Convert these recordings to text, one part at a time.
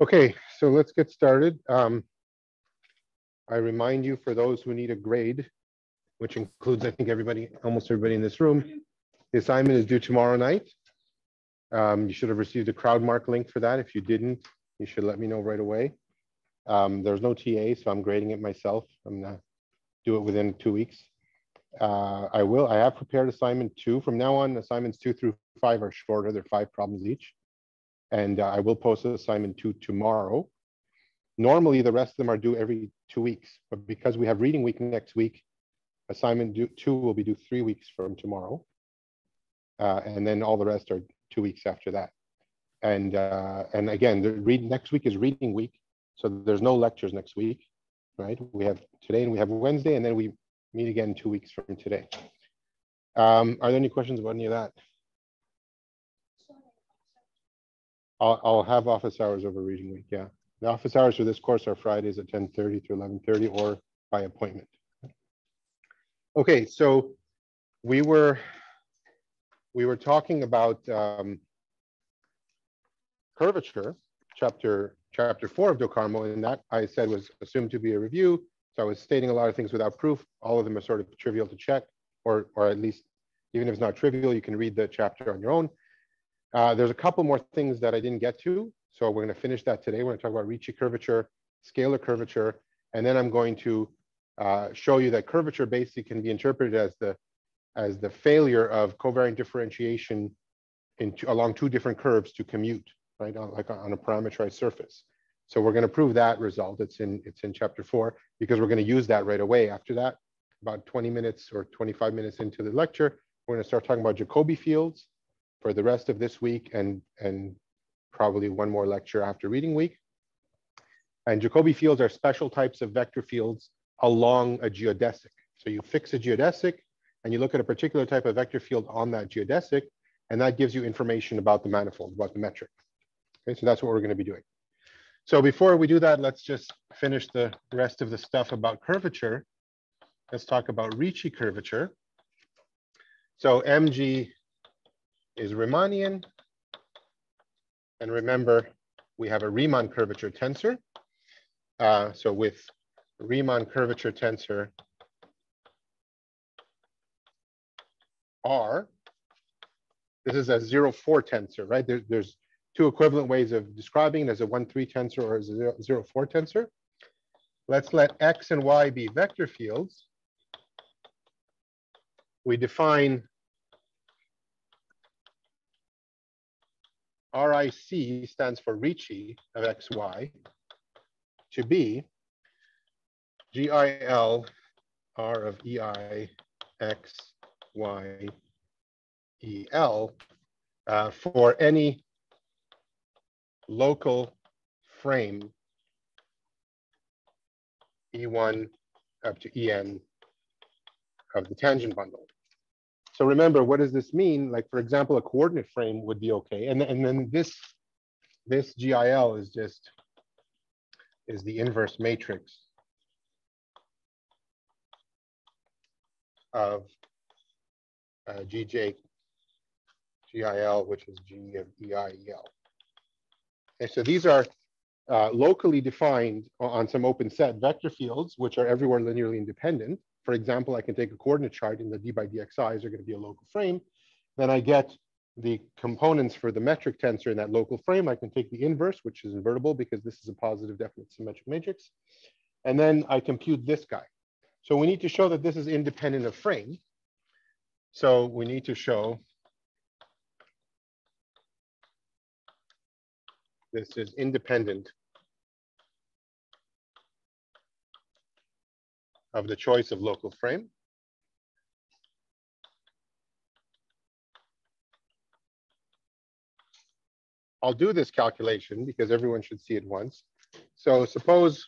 Okay, so let's get started. Um, I remind you for those who need a grade, which includes, I think, everybody, almost everybody in this room, the assignment is due tomorrow night. Um, you should have received a CrowdMark link for that. If you didn't, you should let me know right away. Um, there's no TA, so I'm grading it myself. I'm gonna do it within two weeks. Uh, I will, I have prepared assignment two. From now on, assignments two through five are shorter. They're five problems each. And uh, I will post assignment two tomorrow. Normally, the rest of them are due every two weeks, but because we have reading week next week, assignment due, two will be due three weeks from tomorrow. Uh, and then all the rest are two weeks after that. And uh, and again, the read next week is reading week, so there's no lectures next week, right? We have today and we have Wednesday, and then we meet again two weeks from today. Um, are there any questions about any of that? I'll, I'll have office hours over reading week, yeah. The office hours for this course are Fridays at 10.30 to 11.30 or by appointment. Okay, so we were we were talking about um, curvature, chapter chapter four of Do Carmo, and that I said was assumed to be a review. So I was stating a lot of things without proof. All of them are sort of trivial to check, or or at least even if it's not trivial, you can read the chapter on your own. Uh, there's a couple more things that I didn't get to. So we're going to finish that today. We're going to talk about Ricci curvature, scalar curvature, and then I'm going to uh, show you that curvature basically can be interpreted as the as the failure of covariant differentiation along two different curves to commute, right, on, like on a parameterized surface. So we're going to prove that result. It's in it's in chapter four because we're going to use that right away. After that, about 20 minutes or 25 minutes into the lecture, we're going to start talking about Jacobi fields for the rest of this week and, and probably one more lecture after reading week. And Jacobi fields are special types of vector fields along a geodesic. So you fix a geodesic and you look at a particular type of vector field on that geodesic, and that gives you information about the manifold, about the metric. Okay, so that's what we're going to be doing. So before we do that, let's just finish the rest of the stuff about curvature. Let's talk about Ricci curvature. So MG is Riemannian. And remember, we have a Riemann curvature tensor. Uh, so with Riemann curvature tensor R, this is a 0, 4 tensor, right? There, there's two equivalent ways of describing it as a 1, 3 tensor or as a 0, 0, 4 tensor. Let's let X and Y be vector fields. We define RIC stands for Ricci of XY to be GIL R of EI X Y E L uh, for any local frame E1 up to EN of the tangent bundle. So remember, what does this mean? Like, for example, a coordinate frame would be okay. And, and then this, this GIL is just, is the inverse matrix of uh, GJ GIL, which is G of EIEL. Okay, so these are uh, locally defined on some open set vector fields, which are everywhere linearly independent. For example, I can take a coordinate chart and the d by dxi's are going to be a local frame. Then I get the components for the metric tensor in that local frame. I can take the inverse, which is invertible because this is a positive definite symmetric matrix. And then I compute this guy. So we need to show that this is independent of frame. So we need to show this is independent of the choice of local frame. I'll do this calculation because everyone should see it once. So suppose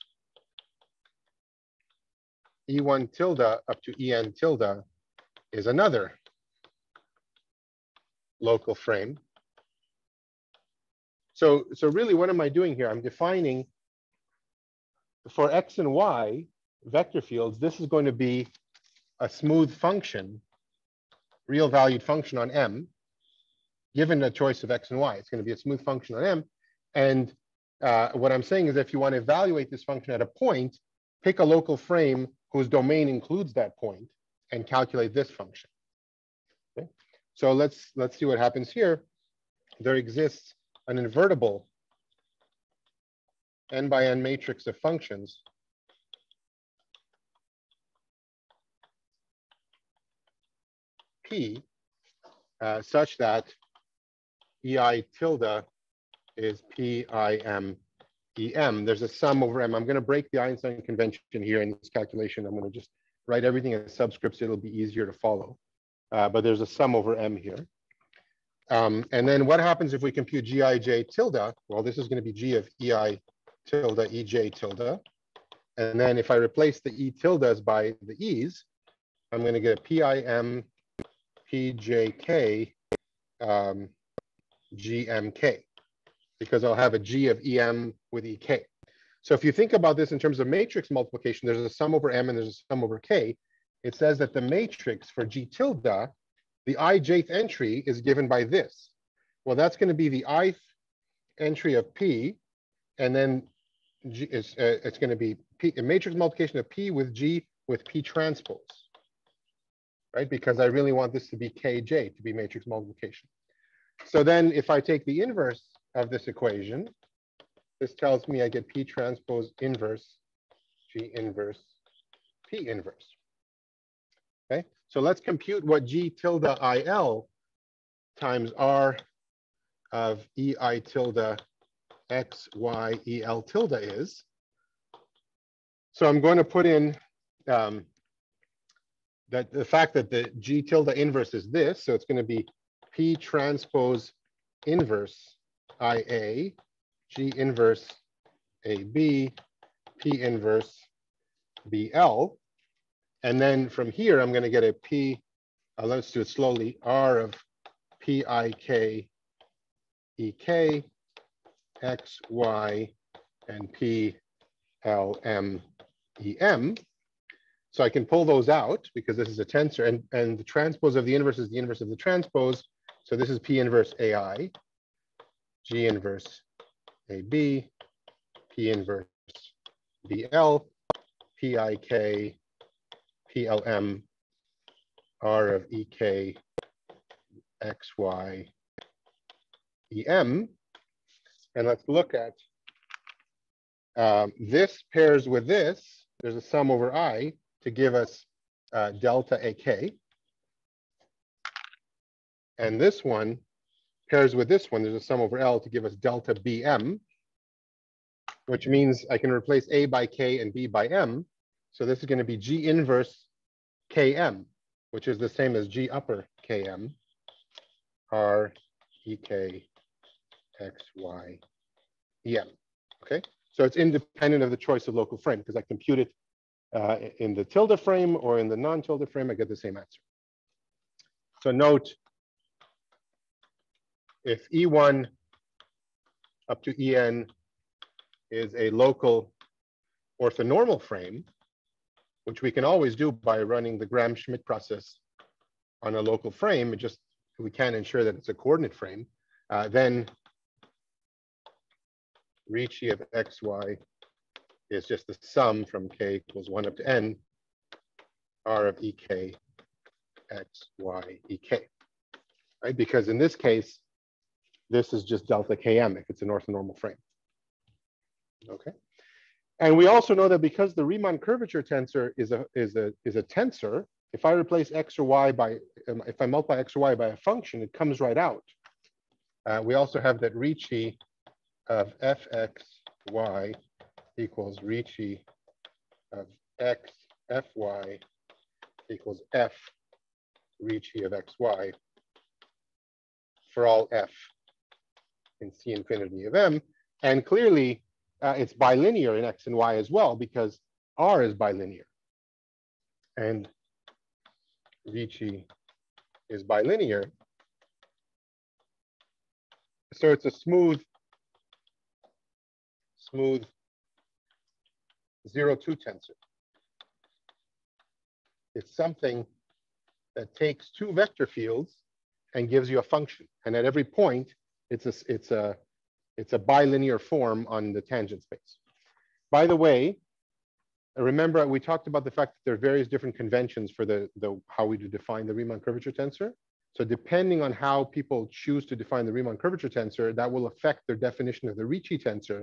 E1 tilde up to En tilde is another local frame. So, so really what am I doing here? I'm defining for X and Y, vector fields, this is going to be a smooth function, real valued function on M, given a choice of X and Y. It's going to be a smooth function on M. And uh, what I'm saying is if you want to evaluate this function at a point, pick a local frame whose domain includes that point and calculate this function. Okay? So let's, let's see what happens here. There exists an invertible n by n matrix of functions P uh, such that EI tilde is PIM EM. There's a sum over M. I'm going to break the Einstein convention here in this calculation. I'm going to just write everything in subscripts. It'll be easier to follow. Uh, but there's a sum over M here. Um, and then what happens if we compute Gij tilde? Well, this is going to be G of EI tilde, EJ tilde. And then if I replace the E tildes by the E's, I'm going to get PIM PJK um, GMK because I'll have a G of EM with EK. So if you think about this in terms of matrix multiplication, there's a sum over M and there's a sum over K. It says that the matrix for G tilde, the ijth entry is given by this. Well, that's going to be the ith entry of P, and then G is, uh, it's going to be P, a matrix multiplication of P with G with P transpose, right? Because I really want this to be Kj to be matrix multiplication. So then if I take the inverse of this equation, this tells me I get P transpose inverse G inverse P inverse. Okay, so let's compute what G tilde IL times R of EI tilde X, Y, EL tilde is. So I'm going to put in um, that the fact that the G tilde inverse is this, so it's going to be P transpose inverse IA, G inverse AB, P inverse BL. And then from here, I'm going to get a P, uh, let's do it slowly, R of PIK EK, X, Y, and P, L, M, E, M. So I can pull those out because this is a tensor and, and the transpose of the inverse is the inverse of the transpose. So this is P inverse AI. G inverse AB, P inverse BL, PIK, PLM, R of EK, XY, EM. And let's look at um, this pairs with this. There's a sum over I to give us uh, delta AK. And this one pairs with this one, there's a sum over L to give us delta BM, which means I can replace A by K and B by M. So this is going to be G inverse KM, which is the same as G upper KM, R, EK, X, Y, EM. Okay, so it's independent of the choice of local frame because I compute it uh, in the tilde frame or in the non-tilde frame, I get the same answer. So note if E1 up to En is a local orthonormal frame, which we can always do by running the Gram-Schmidt process on a local frame, just we can't ensure that it's a coordinate frame, uh, then Ricci of xy is just the sum from k equals 1 up to n, r of ek, x, y, ek. Right? Because in this case, this is just delta Km if it's an orthonormal frame. Okay. And we also know that because the Riemann curvature tensor is a, is a, is a tensor, if I replace x or y by, um, if I multiply x or y by a function, it comes right out. Uh, we also have that Ricci of fxy equals Ricci of x fy equals f Ricci of xy for all f in C infinity of M. And clearly, uh, it's bilinear in X and Y as well because R is bilinear. And Ricci is bilinear. So it's a smooth, smooth zero two tensor. It's something that takes two vector fields and gives you a function. And at every point, it's a it's a It's a bilinear form on the tangent space. By the way, remember we talked about the fact that there are various different conventions for the, the how we define the Riemann curvature tensor. So depending on how people choose to define the Riemann curvature tensor, that will affect their definition of the Ricci tensor.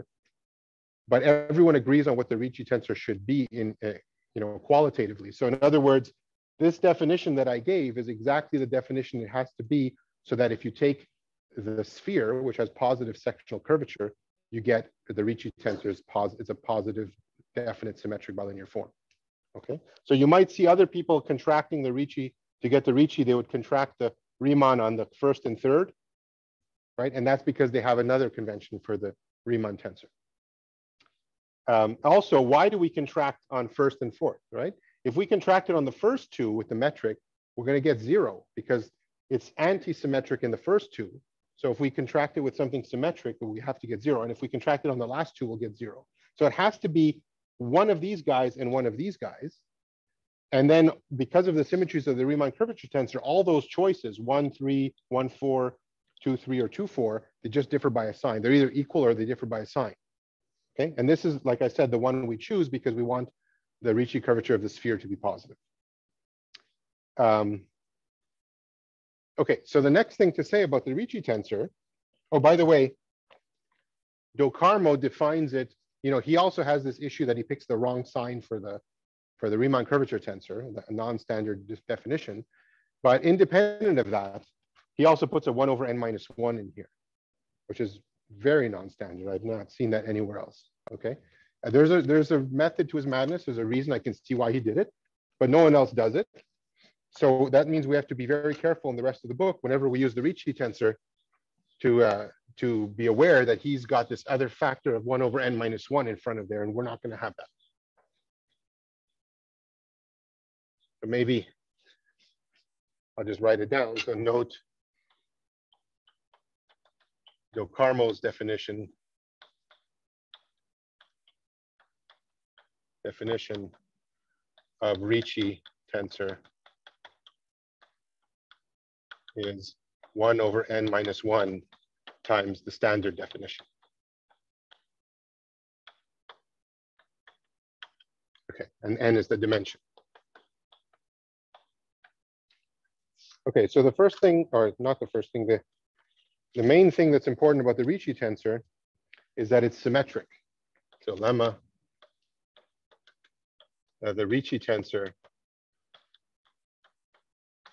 But everyone agrees on what the Ricci tensor should be in, uh, you know, qualitatively. So in other words, this definition that I gave is exactly the definition it has to be so that if you take the sphere, which has positive sectional curvature, you get the Ricci tensor is, pos is a positive definite symmetric bilinear form. Okay, so you might see other people contracting the Ricci to get the Ricci, they would contract the Riemann on the first and third, right? And that's because they have another convention for the Riemann tensor. Um, also, why do we contract on first and fourth, right? If we contract it on the first two with the metric, we're going to get zero because it's anti-symmetric in the first two. So if we contract it with something symmetric, we have to get zero. And if we contract it on the last two, we'll get zero. So it has to be one of these guys and one of these guys. And then because of the symmetries of the Riemann curvature tensor, all those choices, one, three, one, four, two, three, or two, four, they just differ by a sign. They're either equal or they differ by a sign. Okay, and this is, like I said, the one we choose because we want the Ricci curvature of the sphere to be positive. Um, okay, so the next thing to say about the Ricci tensor, oh, by the way, Do Carmo defines it, you know, he also has this issue that he picks the wrong sign for the for the Riemann curvature tensor, a non-standard definition. But independent of that, he also puts a one over n minus one in here, which is very non-standard. I've not seen that anywhere else, okay? Uh, there's a there's a method to his madness. There's a reason I can see why he did it, but no one else does it. So that means we have to be very careful in the rest of the book whenever we use the Ricci tensor to uh, to be aware that he's got this other factor of one over n minus one in front of there, and we're not going to have that. Maybe I'll just write it down. So note Carmo's definition definition of Ricci tensor is 1 over n minus 1 times the standard definition. Okay, and n is the dimension. Okay, so the first thing, or not the first thing, the, the main thing that's important about the Ricci tensor is that it's symmetric. So lemma uh, the Ricci tensor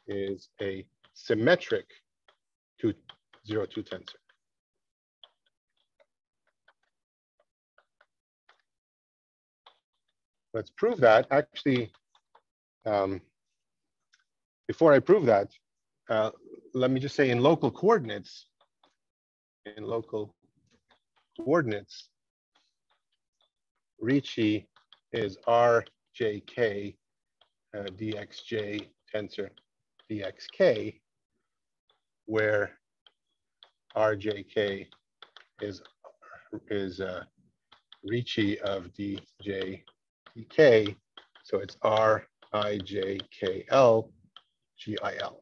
is a symmetric to zero two tensor. Let's prove that. Actually, um, before I prove that, uh, let me just say in local coordinates, in local coordinates, Ricci is R jk uh, dxj tensor dxk, where rjk is is uh, Ricci of so it's i j k l g i l.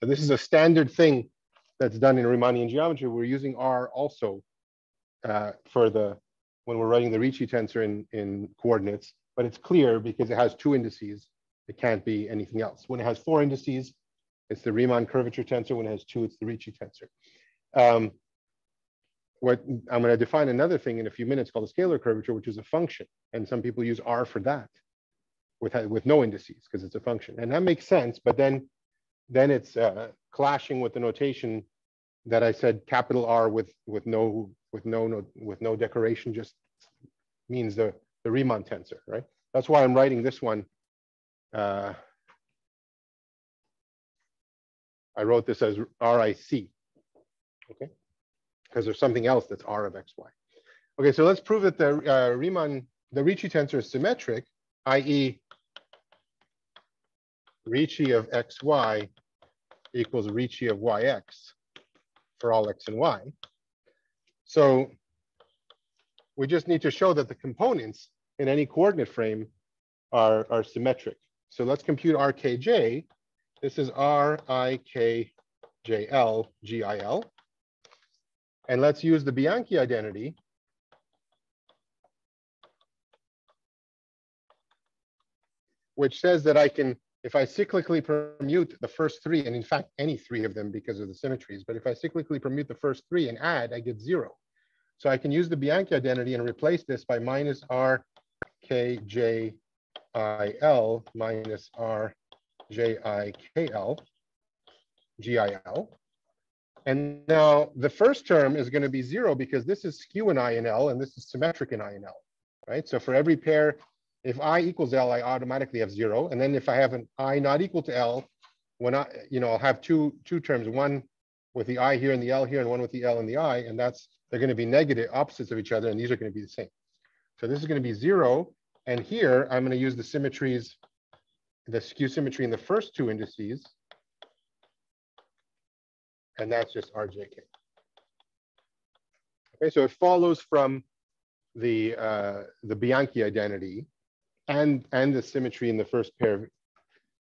So this is a standard thing that's done in Riemannian geometry. We're using r also uh, for the when we're writing the Ricci tensor in in coordinates but it's clear because it has two indices. It can't be anything else. When it has four indices, it's the Riemann curvature tensor. When it has two, it's the Ricci tensor. Um, what I'm going to define another thing in a few minutes called a scalar curvature, which is a function. And some people use R for that with, with no indices because it's a function. And that makes sense, but then, then it's uh, clashing with the notation that I said capital R with, with, no, with, no, no, with no decoration just means the the Riemann tensor, right? That's why I'm writing this one. Uh, I wrote this as RIC, okay? Because there's something else that's R of XY. Okay, so let's prove that the uh, Riemann, the Ricci tensor is symmetric, i.e. Ricci of XY equals Ricci of YX for all X and Y. So we just need to show that the components in any coordinate frame are, are symmetric. So let's compute RKJ. This is RIKJL GIL. And let's use the Bianchi identity. Which says that I can, if I cyclically permute the first three, and in fact, any three of them because of the symmetries, but if I cyclically permute the first three and add, I get zero. So I can use the Bianchi identity and replace this by minus R K J I L minus R J I K L G I L. And now the first term is going to be zero because this is skew in I and L and this is symmetric in I and L, right? So for every pair, if I equals L, I automatically have zero. And then if I have an I not equal to L, when I, you know, I'll have two, two terms, one with the I here and the L here and one with the L and the I, and that's, they're going to be negative opposites of each other. And these are going to be the same. So this is going to be zero. And here I'm going to use the symmetries, the skew symmetry in the first two indices and that's just RJK. Okay, so it follows from the uh, the Bianchi identity and and the symmetry in the first pair of,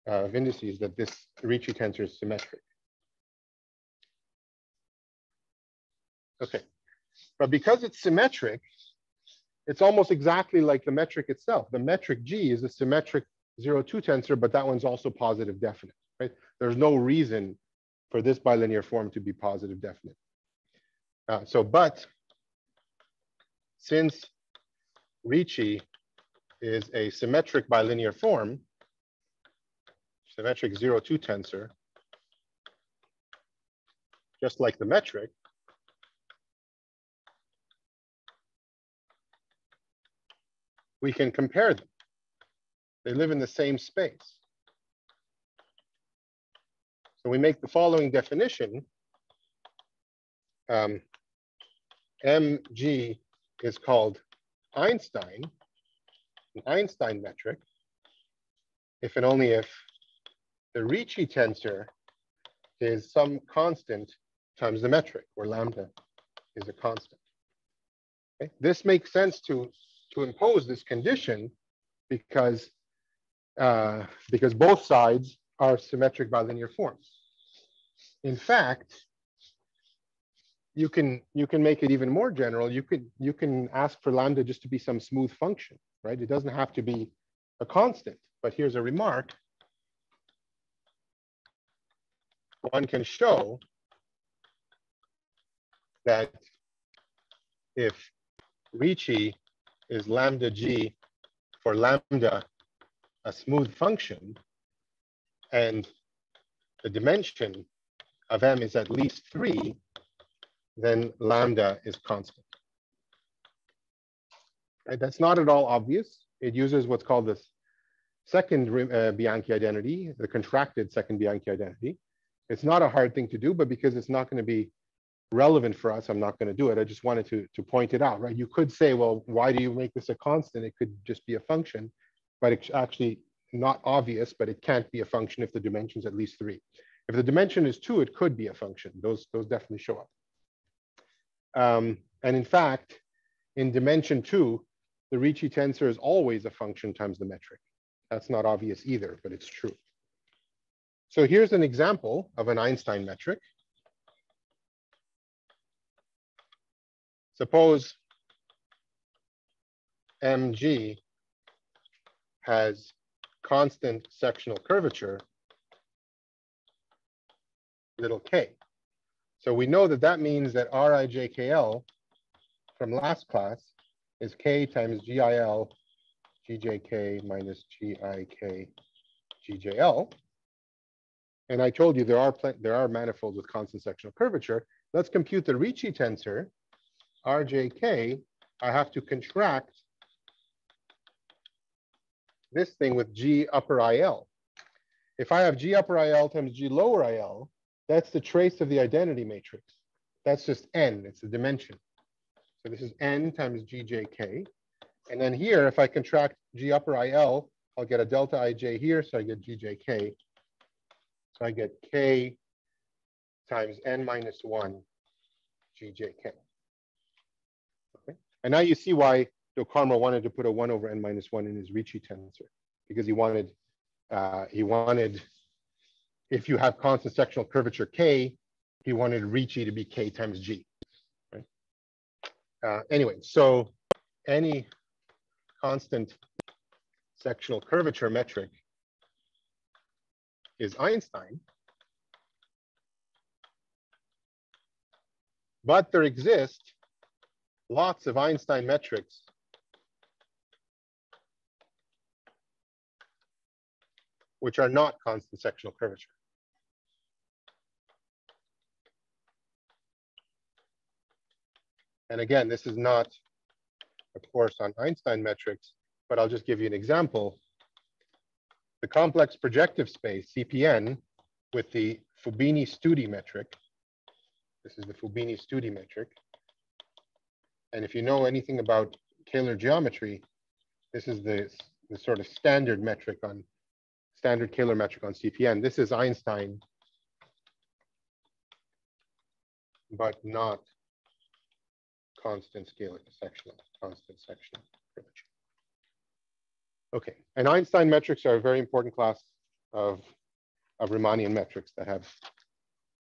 uh, of indices that this Ricci tensor is symmetric. Okay, but because it's symmetric, it's almost exactly like the metric itself. The metric G is a symmetric zero two tensor, but that one's also positive definite, right? There's no reason for this bilinear form to be positive definite. Uh, so, but since Ricci is a symmetric bilinear form, symmetric 0, 2 tensor, just like the metric, we can compare them. They live in the same space. So we make the following definition. Um, mg is called Einstein, Einstein metric, if and only if the Ricci tensor is some constant times the metric, where lambda is a constant. Okay? This makes sense to, to impose this condition because, uh, because both sides are symmetric bilinear forms. In fact, you can you can make it even more general. You could you can ask for lambda just to be some smooth function, right? It doesn't have to be a constant. But here's a remark. One can show that if Ricci is lambda g for lambda a smooth function, and the dimension of m is at least three, then lambda is constant. Right? That's not at all obvious. It uses what's called this second uh, Bianchi identity, the contracted second Bianchi identity. It's not a hard thing to do, but because it's not going to be relevant for us, I'm not going to do it. I just wanted to, to point it out, right? You could say, well, why do you make this a constant? It could just be a function, but it's actually not obvious, but it can't be a function if the dimension is at least three. If the dimension is two, it could be a function. Those, those definitely show up. Um, and in fact, in dimension two, the Ricci tensor is always a function times the metric. That's not obvious either, but it's true. So here's an example of an Einstein metric. Suppose mg has constant sectional curvature, little k. So we know that that means that Rijkl from last class is k times GIL GJK minus GIK GJL. And I told you there are there are manifolds with constant sectional curvature. Let's compute the Ricci tensor, RJK. I have to contract this thing with G upper IL. If I have G upper IL times G lower IL, that's the trace of the identity matrix. That's just N, it's the dimension. So this is N times GJK. And then here, if I contract G upper IL, I'll get a delta IJ here, so I get GJK. So I get K times N minus one GJK. Okay. And now you see why Do Carmo wanted to put a one over N minus one in his Ricci tensor, because he wanted, uh, he wanted if you have constant sectional curvature K, he wanted Ricci to be K times G. Uh, anyway, so any constant sectional curvature metric is Einstein. But there exist lots of Einstein metrics which are not constant sectional curvature. And again, this is not of course, on Einstein metrics, but I'll just give you an example. The complex projective space, CPN, with the Fubini-Study metric. This is the Fubini-Study metric. And if you know anything about Kähler geometry, this is the, the sort of standard metric on standard Kähler metric on CPN. This is Einstein, but not constant scalar sectional, constant sectional curvature. Okay, and Einstein metrics are a very important class of, of Riemannian metrics that have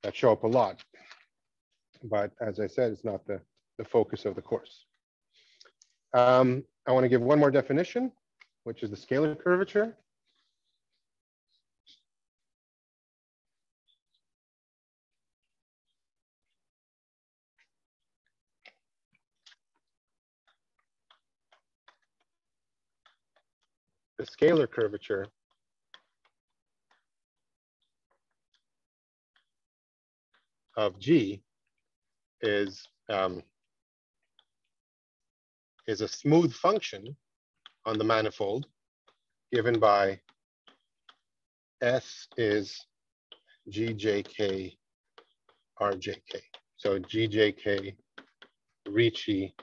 that show up a lot. But as I said, it's not the, the focus of the course. Um, I want to give one more definition, which is the scalar curvature. The scalar curvature of G is, um, is a smooth function on the manifold given by S is GJK RJK. So GJK Ricci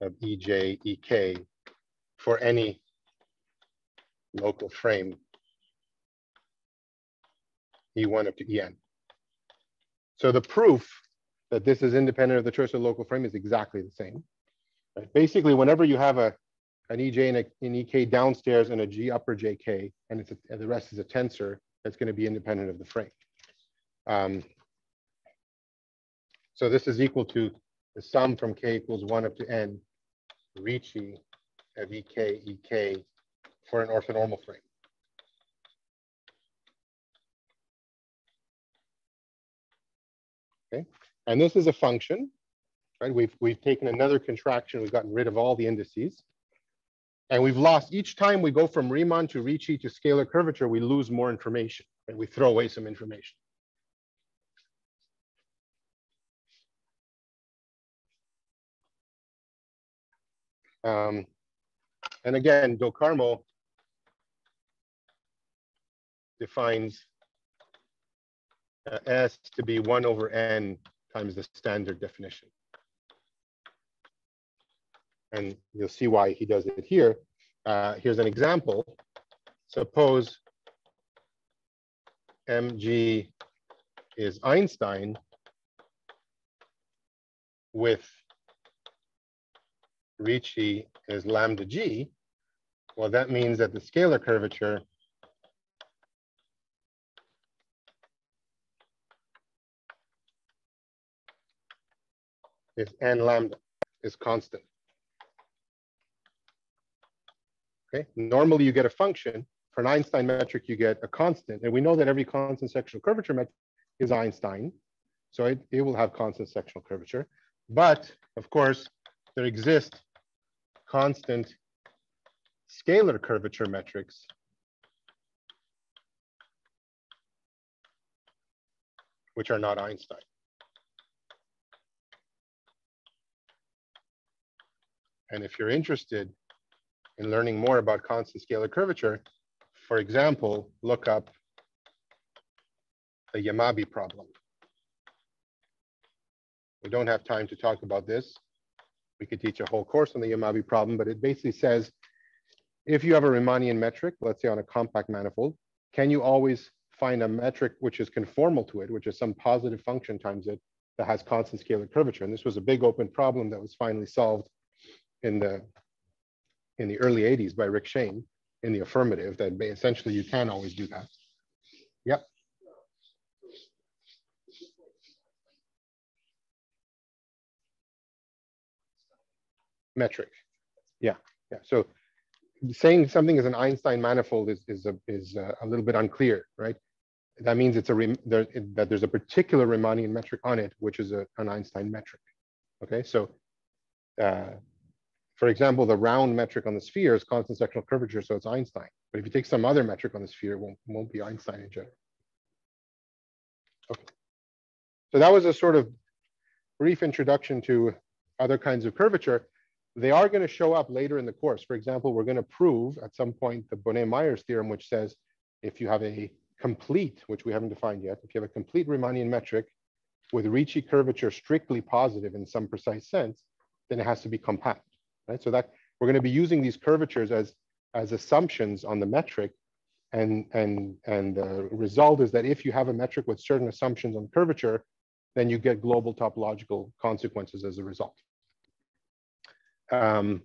of EJ EK for any local frame E1 up to En. So the proof that this is independent of the choice of local frame is exactly the same. Right? Basically, whenever you have a an EJ and a, an EK downstairs and a G upper JK, and, it's a, and the rest is a tensor, that's going to be independent of the frame. Um, so this is equal to the sum from K equals 1 up to N, Ricci of EK, EK for an orthonormal frame. Okay, and this is a function, right? We've, we've taken another contraction, we've gotten rid of all the indices. And we've lost, each time we go from Riemann to Ricci to scalar curvature, we lose more information, and we throw away some information. Um, and again, Do Carmo defines uh, S to be 1 over n times the standard definition. And you'll see why he does it here. Uh, here's an example. Suppose mg is Einstein with Ricci is lambda g. Well, that means that the scalar curvature is n lambda is constant. Okay, normally you get a function. For an Einstein metric, you get a constant. And we know that every constant sectional curvature metric is Einstein. So it, it will have constant sectional curvature. But of course, there exist constant scalar curvature metrics which are not Einstein. And if you're interested in learning more about constant scalar curvature, for example, look up the Yamabe problem. We don't have time to talk about this. We could teach a whole course on the Yamabe problem, but it basically says, if you have a Riemannian metric, let's say on a compact manifold, can you always find a metric which is conformal to it, which is some positive function times it that has constant scalar curvature? And this was a big open problem that was finally solved in the in the early 80s by Rick Schoen in the affirmative that essentially you can always do that. Yep. metric. Yeah, yeah. So saying something is an Einstein manifold is is a is a, a little bit unclear, right? That means it's a there, that there's a particular Riemannian metric on it, which is a, an Einstein metric. Okay, so uh, for example, the round metric on the sphere is constant sectional curvature, so it's Einstein. But if you take some other metric on the sphere, it won't, won't be Einstein in general. Okay. So that was a sort of brief introduction to other kinds of curvature. They are going to show up later in the course. For example, we're going to prove at some point the Bonnet-Myers theorem, which says if you have a complete, which we haven't defined yet, if you have a complete Riemannian metric with Ricci curvature strictly positive in some precise sense, then it has to be compact right? So that we're going to be using these curvatures as, as assumptions on the metric. And, and, and the result is that if you have a metric with certain assumptions on curvature, then you get global topological consequences as a result. Um,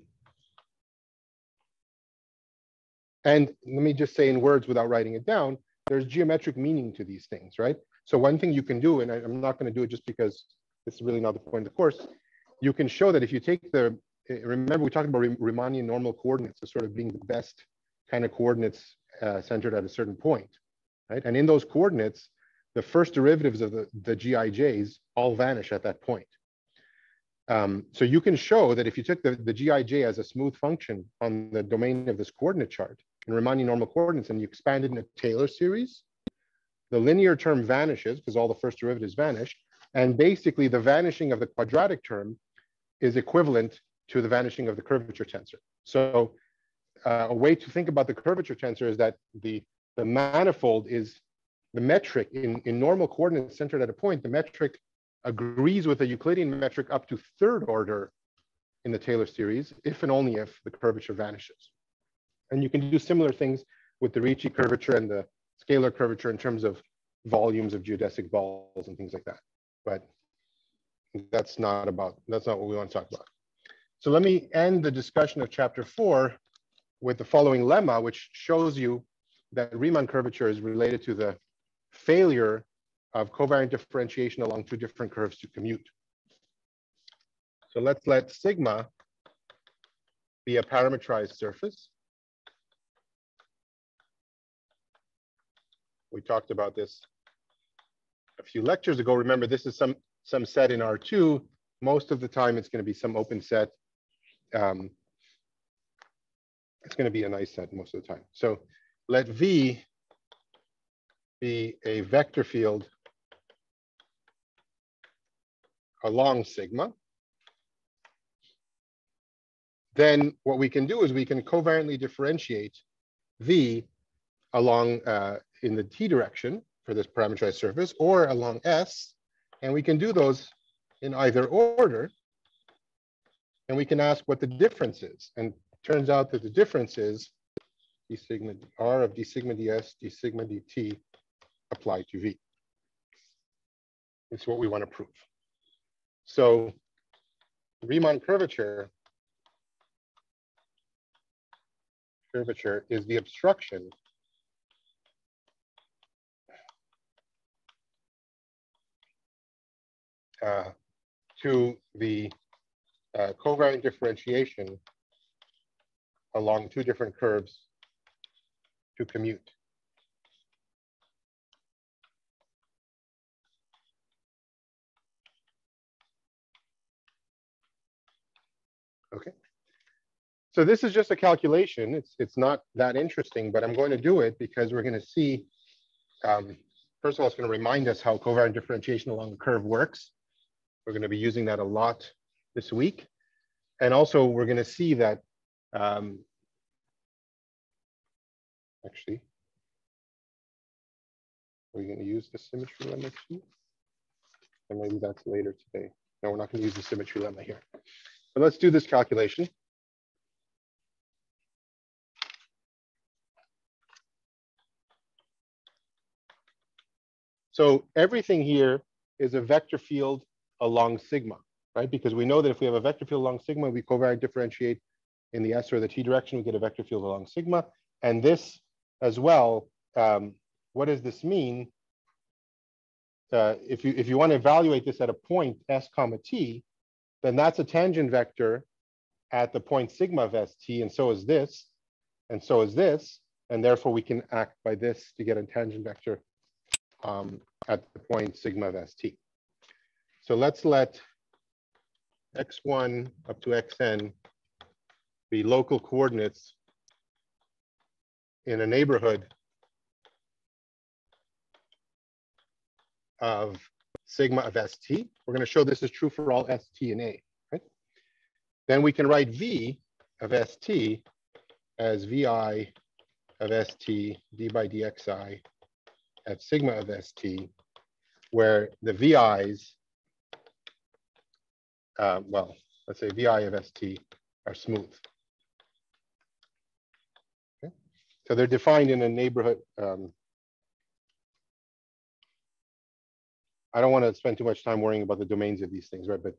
and let me just say in words without writing it down, there's geometric meaning to these things, right? So one thing you can do, and I, am not going to do it just because it's really not the point of the course, you can show that if you take the remember we talked about Riemannian normal coordinates as sort of being the best kind of coordinates uh, centered at a certain point, right? And in those coordinates, the first derivatives of the, the GIJs all vanish at that point. Um, so you can show that if you took the, the GIJ as a smooth function on the domain of this coordinate chart in Riemannian normal coordinates and you expand it in a Taylor series, the linear term vanishes because all the first derivatives vanish. And basically the vanishing of the quadratic term is equivalent to the vanishing of the curvature tensor. So uh, a way to think about the curvature tensor is that the, the manifold is the metric in, in normal coordinates centered at a point, the metric agrees with the Euclidean metric up to third order in the Taylor series, if and only if the curvature vanishes. And you can do similar things with the Ricci curvature and the scalar curvature in terms of volumes of geodesic balls and things like that. But that's not about, that's not what we want to talk about. So let me end the discussion of chapter four with the following lemma, which shows you that Riemann curvature is related to the failure of covariant differentiation along two different curves to commute. So let's let sigma be a parametrized surface. We talked about this a few lectures ago. Remember, this is some, some set in R2. Most of the time, it's going to be some open set um, it's going to be a nice set most of the time. So let V be a vector field along sigma. Then what we can do is we can covariantly differentiate V along uh, in the t direction for this parameterized surface or along S. And we can do those in either order and we can ask what the difference is. And turns out that the difference is d sigma r of d sigma ds, d sigma dt applied to v. It's what we want to prove. So Riemann curvature curvature is the obstruction uh, to the uh, covariant differentiation along two different curves to commute. Okay. So this is just a calculation. It's, it's not that interesting, but I'm going to do it because we're going to see, um, first of all, it's going to remind us how covariant differentiation along the curve works. We're going to be using that a lot this week. And also we're gonna see that, um, actually, are we gonna use the symmetry lemma too? And maybe that's later today. No, we're not gonna use the symmetry lemma here. But let's do this calculation. So everything here is a vector field along sigma right? Because we know that if we have a vector field along sigma, we covariant differentiate in the S or the T direction, we get a vector field along sigma. And this as well, um, what does this mean? Uh, if you if you want to evaluate this at a point S comma T, then that's a tangent vector at the point sigma of st, and so is this, and so is this, and therefore we can act by this to get a tangent vector um, at the point sigma of st. So let's let x1 up to xn be local coordinates in a neighborhood of sigma of st. We're going to show this is true for all st and a. Right? Then we can write v of st as vi of st d by dxi at sigma of st, where the vi's, uh, well, let's say vi of st are smooth. Okay? So they're defined in a neighborhood um, I don't want to spend too much time worrying about the domains of these things, right? But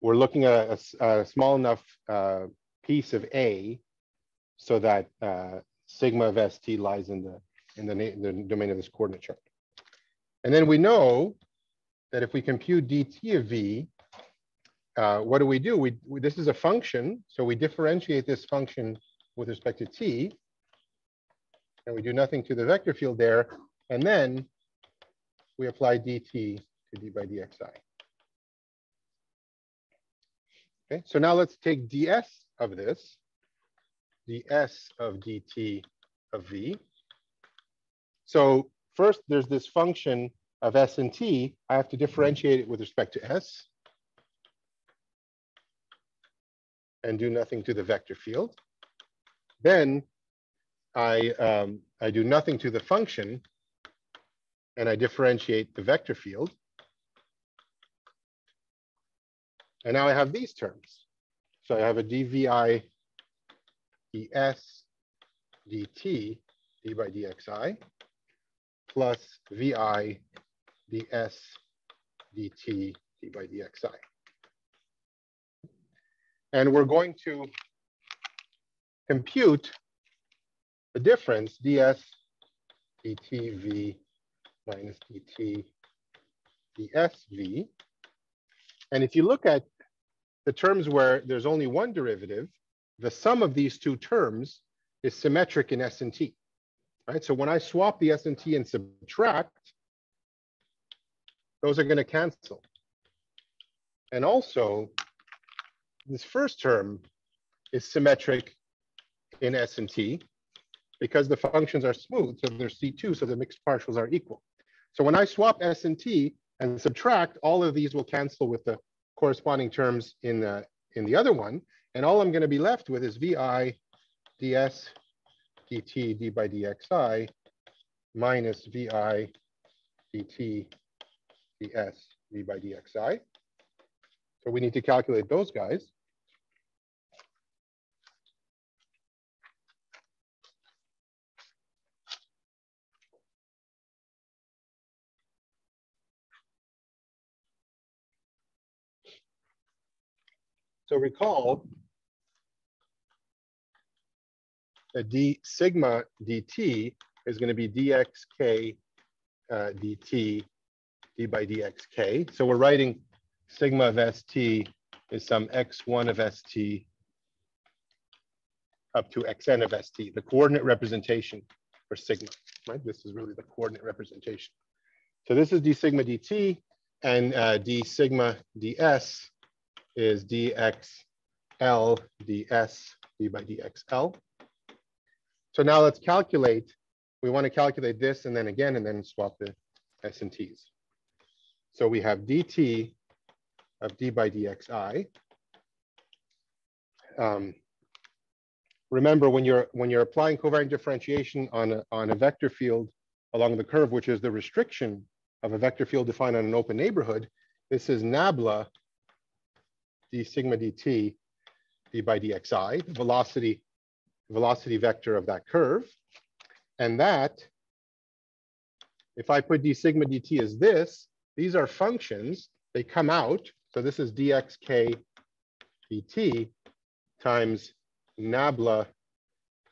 we're looking at a, a small enough uh, piece of A so that uh, sigma of st lies in the in the, the domain of this coordinate chart. And then we know that if we compute dt of v, uh, what do we do? We, we, this is a function, so we differentiate this function with respect to t, and we do nothing to the vector field there, and then we apply dt to d by dxi. Okay, so now let's take ds of this, ds of dt of v. So first there's this function of s and t. I have to differentiate it with respect to s and do nothing to the vector field. Then I, um, I do nothing to the function and I differentiate the vector field. And now I have these terms. So I have a dvi ds dt d by dxi plus vi ds dt d by dxi. And we're going to compute the difference ds dt v minus dt dsv. And if you look at the terms where there's only one derivative, the sum of these two terms is symmetric in S and T, right? So when I swap the S and T and subtract, those are gonna cancel. And also, this first term is symmetric in S and T because the functions are smooth, so they're C2, so the mixed partials are equal. So when I swap S and T and subtract, all of these will cancel with the corresponding terms in the, in the other one. And all I'm going to be left with is VI ds dt d by dxi minus VI dt ds d by dxi. So we need to calculate those guys. So recall that d sigma dt is going to be dxk uh, dt d by dxk. So we're writing sigma of st is some x1 of st up to xn of st, the coordinate representation for sigma, right? This is really the coordinate representation. So this is d sigma dt and uh, d sigma ds is dxl ds d by dxl. So now let's calculate. We want to calculate this and then again, and then swap the s and t's. So we have dt of d by dxi. Um, remember, when you're when you're applying covariant differentiation on a, on a vector field along the curve, which is the restriction of a vector field defined on an open neighborhood, this is nabla d sigma dt d by dxi, the velocity, velocity vector of that curve. And that, if I put d sigma dt as this, these are functions, they come out. So this is dxk dt times nabla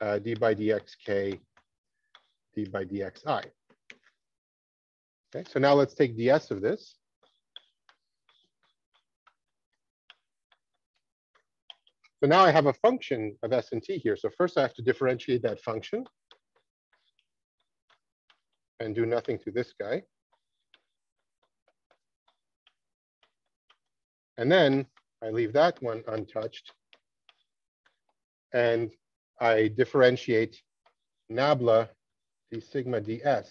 uh, d by dxk d by dxi. Okay, so now let's take ds of this. So now I have a function of S and T here. So first I have to differentiate that function and do nothing to this guy. And then I leave that one untouched. And I differentiate nabla d sigma ds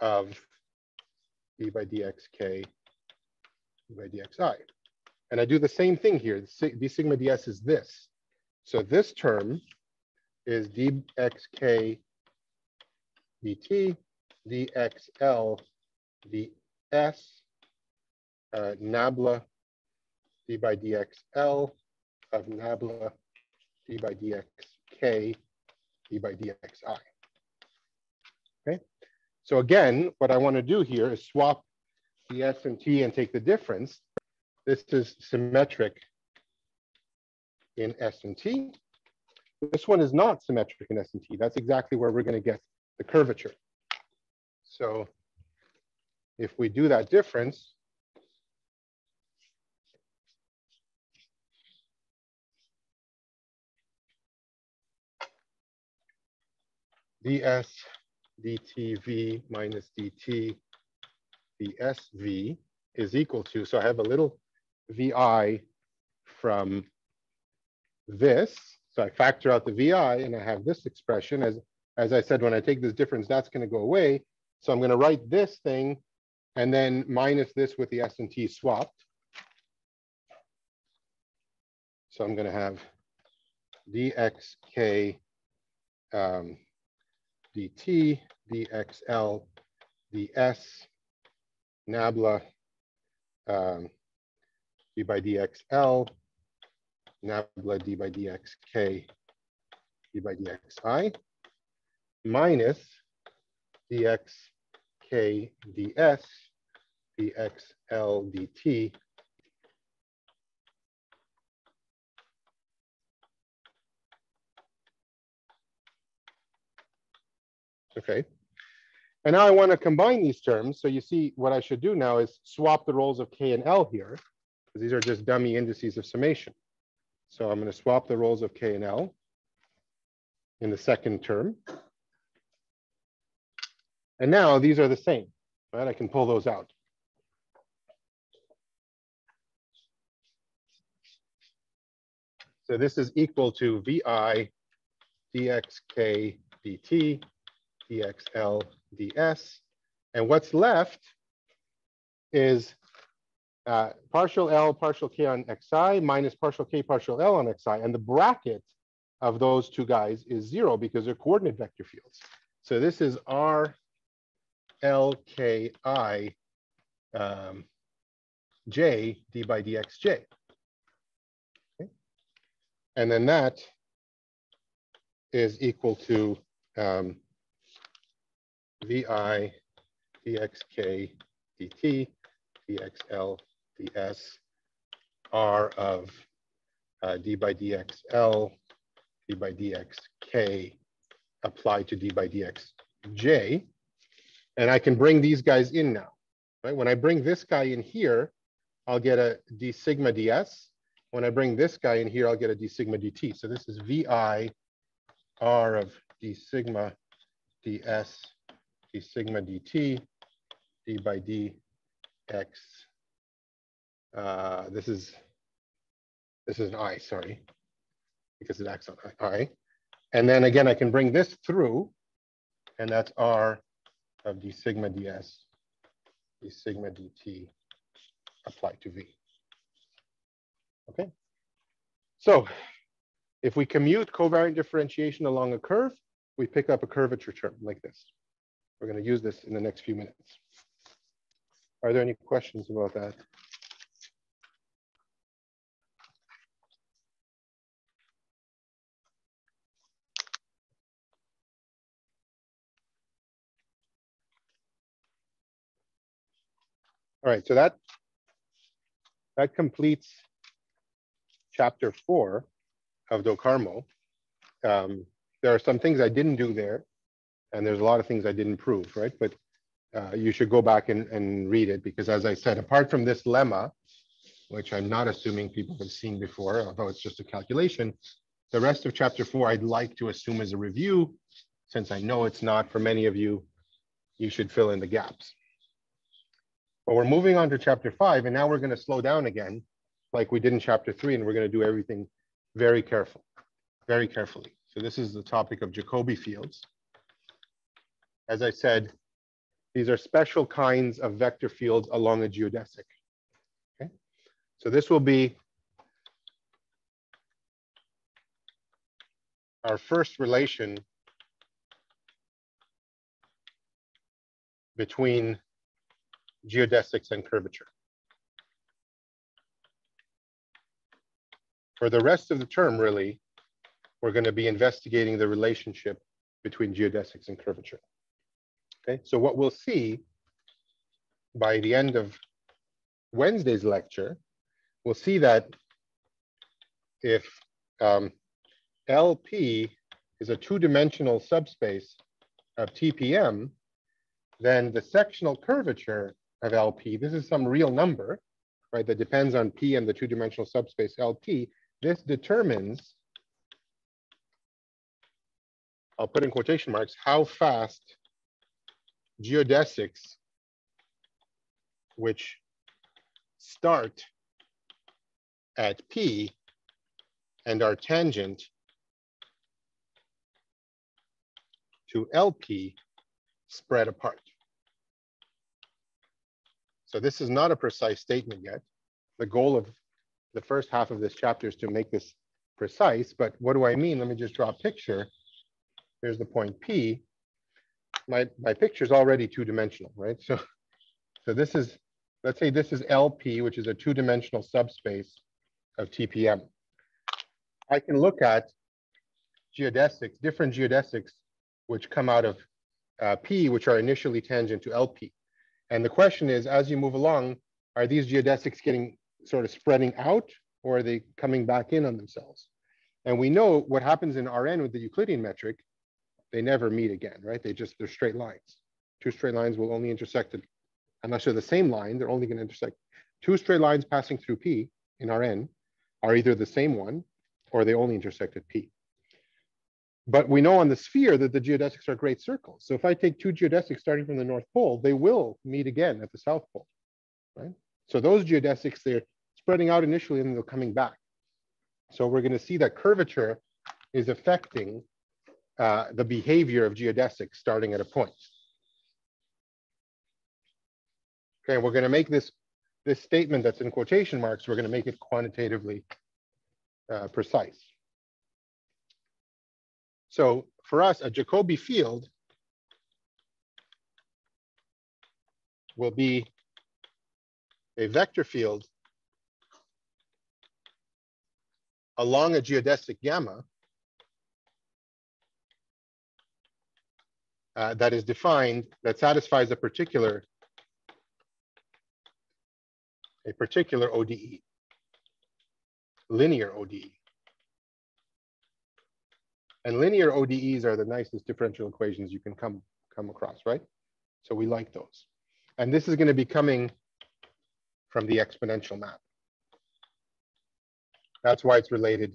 of d by dxk by dxi. And I do the same thing here. d sigma ds is this. So this term is dxk dt dxl ds uh, nabla d by dxl of nabla d by dxk d by dxi. Okay, so again, what I want to do here is swap the s and t and take the difference. This is symmetric in S and T. This one is not symmetric in S and T. That's exactly where we're going to get the curvature. So if we do that difference, ds dtv minus dt dsv is equal to, so I have a little vi from this. So I factor out the vi and I have this expression. As, as I said, when I take this difference, that's going to go away. So I'm going to write this thing and then minus this with the S and T swapped. So I'm going to have dxk um, dt, dxl, ds, nabla, um, d by dxl, nabla d by dxk, d by dxi, minus dxk ds, dxl dt, Okay. And now I want to combine these terms. So you see what I should do now is swap the roles of K and L here, because these are just dummy indices of summation. So I'm going to swap the roles of K and L in the second term. And now these are the same, right? I can pull those out. So this is equal to VI dxk dt dxl ds. And what's left is uh, partial L partial K on xi minus partial K partial L on xi. And the bracket of those two guys is zero because they're coordinate vector fields. So this is R L K I um, J d by dxj. Okay. And then that is equal to um, vi dxk dt dxl ds r of uh, d by dxl d by dxk applied to d by dxj. And I can bring these guys in now. Right? When I bring this guy in here, I'll get a d sigma ds. When I bring this guy in here, I'll get a d sigma dt. So this is vi r of d sigma ds d sigma dt, d by d x. Uh, this is this is an i, sorry, because it acts on i. And then again, I can bring this through, and that's r of d sigma ds, d sigma dt applied to v. Okay. So if we commute covariant differentiation along a curve, we pick up a curvature term like this. We're going to use this in the next few minutes. Are there any questions about that? All right, so that that completes chapter four of Do Carmo. Um, there are some things I didn't do there and there's a lot of things I didn't prove, right? But uh, you should go back and, and read it because as I said, apart from this lemma, which I'm not assuming people have seen before, although it's just a calculation. The rest of chapter four, I'd like to assume is a review. Since I know it's not for many of you, you should fill in the gaps. But we're moving on to chapter five, and now we're going to slow down again, like we did in chapter three, and we're going to do everything very careful, very carefully. So this is the topic of Jacobi fields. As I said, these are special kinds of vector fields along a geodesic. Okay, so this will be our first relation between geodesics and curvature. For the rest of the term, really, we're going to be investigating the relationship between geodesics and curvature. Okay, so what we'll see by the end of Wednesday's lecture, we'll see that if um, LP is a two-dimensional subspace of TPM, then the sectional curvature of LP, this is some real number, right, that depends on P and the two-dimensional subspace LP. This determines, I'll put in quotation marks, how fast geodesics, which start at P and are tangent to LP spread apart. So this is not a precise statement yet. The goal of the first half of this chapter is to make this precise, but what do I mean? Let me just draw a picture. Here's the point P. My, my picture is already two-dimensional, right? So, so this is, let's say this is LP, which is a two-dimensional subspace of TPM. I can look at geodesics, different geodesics, which come out of uh, P, which are initially tangent to LP. And the question is, as you move along, are these geodesics getting sort of spreading out or are they coming back in on themselves? And we know what happens in Rn with the Euclidean metric, they never meet again, right? They just, they're straight lines. Two straight lines will only intersect, unless they're the same line, they're only gonna intersect. Two straight lines passing through P in Rn are either the same one or they only intersect at P. But we know on the sphere that the geodesics are great circles. So if I take two geodesics starting from the North Pole, they will meet again at the South Pole, right? So those geodesics, they're spreading out initially and they're coming back. So we're gonna see that curvature is affecting uh, the behavior of geodesics starting at a point. Okay, we're gonna make this, this statement that's in quotation marks, we're gonna make it quantitatively uh, precise. So for us, a Jacobi field will be a vector field along a geodesic gamma uh, that is defined, that satisfies a particular, a particular ODE, linear ODE. And linear ODEs are the nicest differential equations you can come, come across, right? So we like those. And this is going to be coming from the exponential map. That's why it's related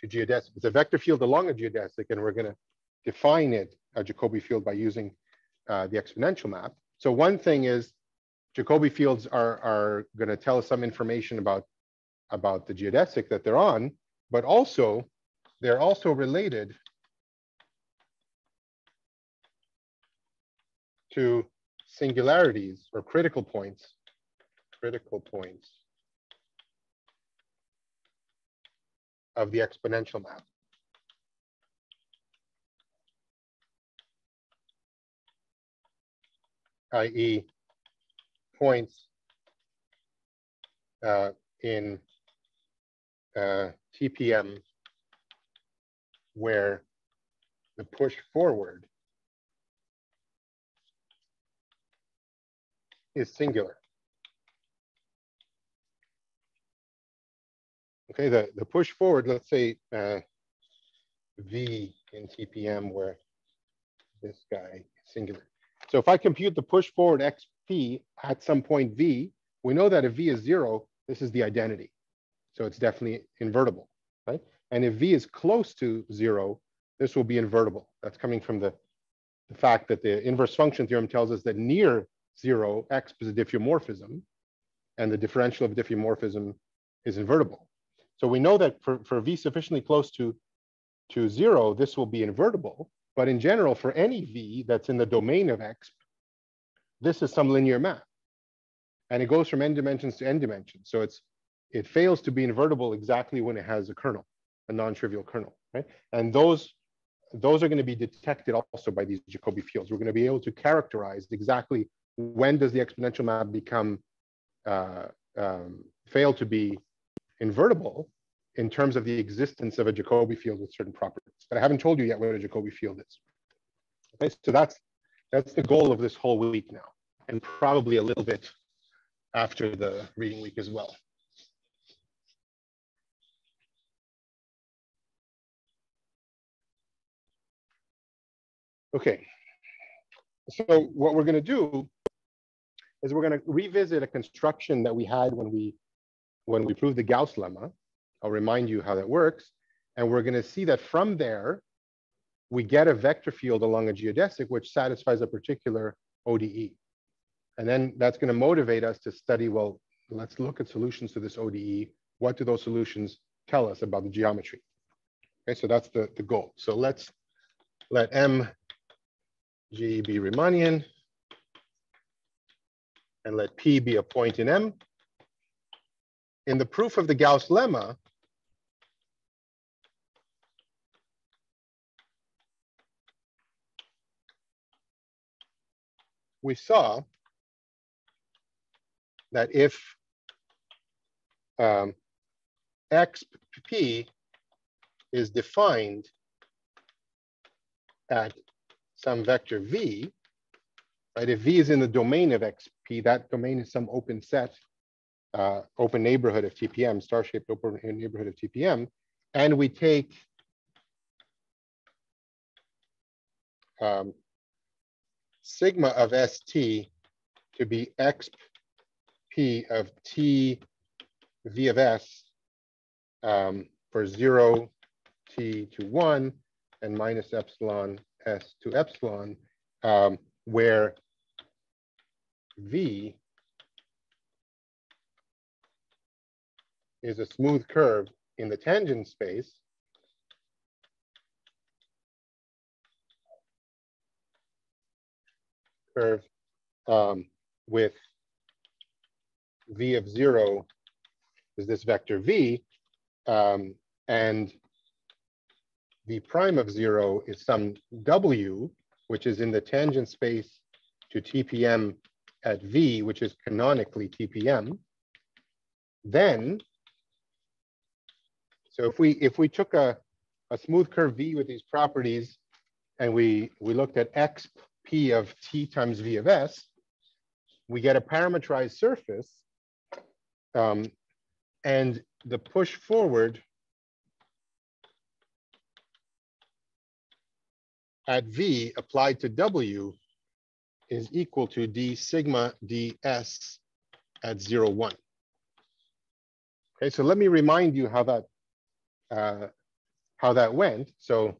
to geodesic. It's a vector field along a geodesic, and we're going to define it, a Jacobi field, by using uh, the exponential map. So one thing is Jacobi fields are, are going to tell us some information about about the geodesic that they're on, but also they're also related to singularities or critical points, critical points of the exponential map. i.e. points uh, in uh, TPM where the push forward is singular. Okay, the, the push forward, let's say uh, V in TPM where this guy is singular. So if I compute the push forward XP at some point v, we know that if v is zero, this is the identity. So it's definitely invertible, right? And if v is close to zero, this will be invertible. That's coming from the, the fact that the inverse function theorem tells us that near zero, x is a diffeomorphism, and the differential of diffeomorphism is invertible. So we know that for, for v sufficiently close to, to zero, this will be invertible. But in general, for any v that's in the domain of x, this is some linear map. And it goes from n dimensions to n dimensions. So it's it fails to be invertible exactly when it has a kernel, a non-trivial kernel, right? And those those are going to be detected also by these Jacobi fields. We're going to be able to characterize exactly when does the exponential map become uh, um, fail to be invertible in terms of the existence of a Jacobi field with certain properties. But I haven't told you yet what a Jacobi field is. Okay, so that's that's the goal of this whole week now, and probably a little bit after the reading week as well. Okay, so what we're going to do is we're going to revisit a construction that we had when we when we proved the Gauss lemma. I'll remind you how that works. And we're going to see that from there, we get a vector field along a geodesic which satisfies a particular ODE. And then that's going to motivate us to study, well, let's look at solutions to this ODE. What do those solutions tell us about the geometry? Okay, so that's the, the goal. So let's let M G be Riemannian and let P be a point in M. In the proof of the Gauss lemma, we saw that if um, xp is defined at some vector v, right? If v is in the domain of xp, that domain is some open set, uh, open neighborhood of TPM, star-shaped open neighborhood of TPM, and we take um, sigma of st to be xp of t v of s um, for 0 t to 1 and minus epsilon s to epsilon, um, where v is a smooth curve in the tangent space. Curve um, with v of zero is this vector v, um, and v prime of zero is some w, which is in the tangent space to TPM at v, which is canonically TPM, then, so if we if we took a, a smooth curve v with these properties and we, we looked at x p of t times v of s, we get a parametrized surface um, and the push forward at V applied to W is equal to d sigma ds at zero one. Okay, so let me remind you how that uh, how that went. So,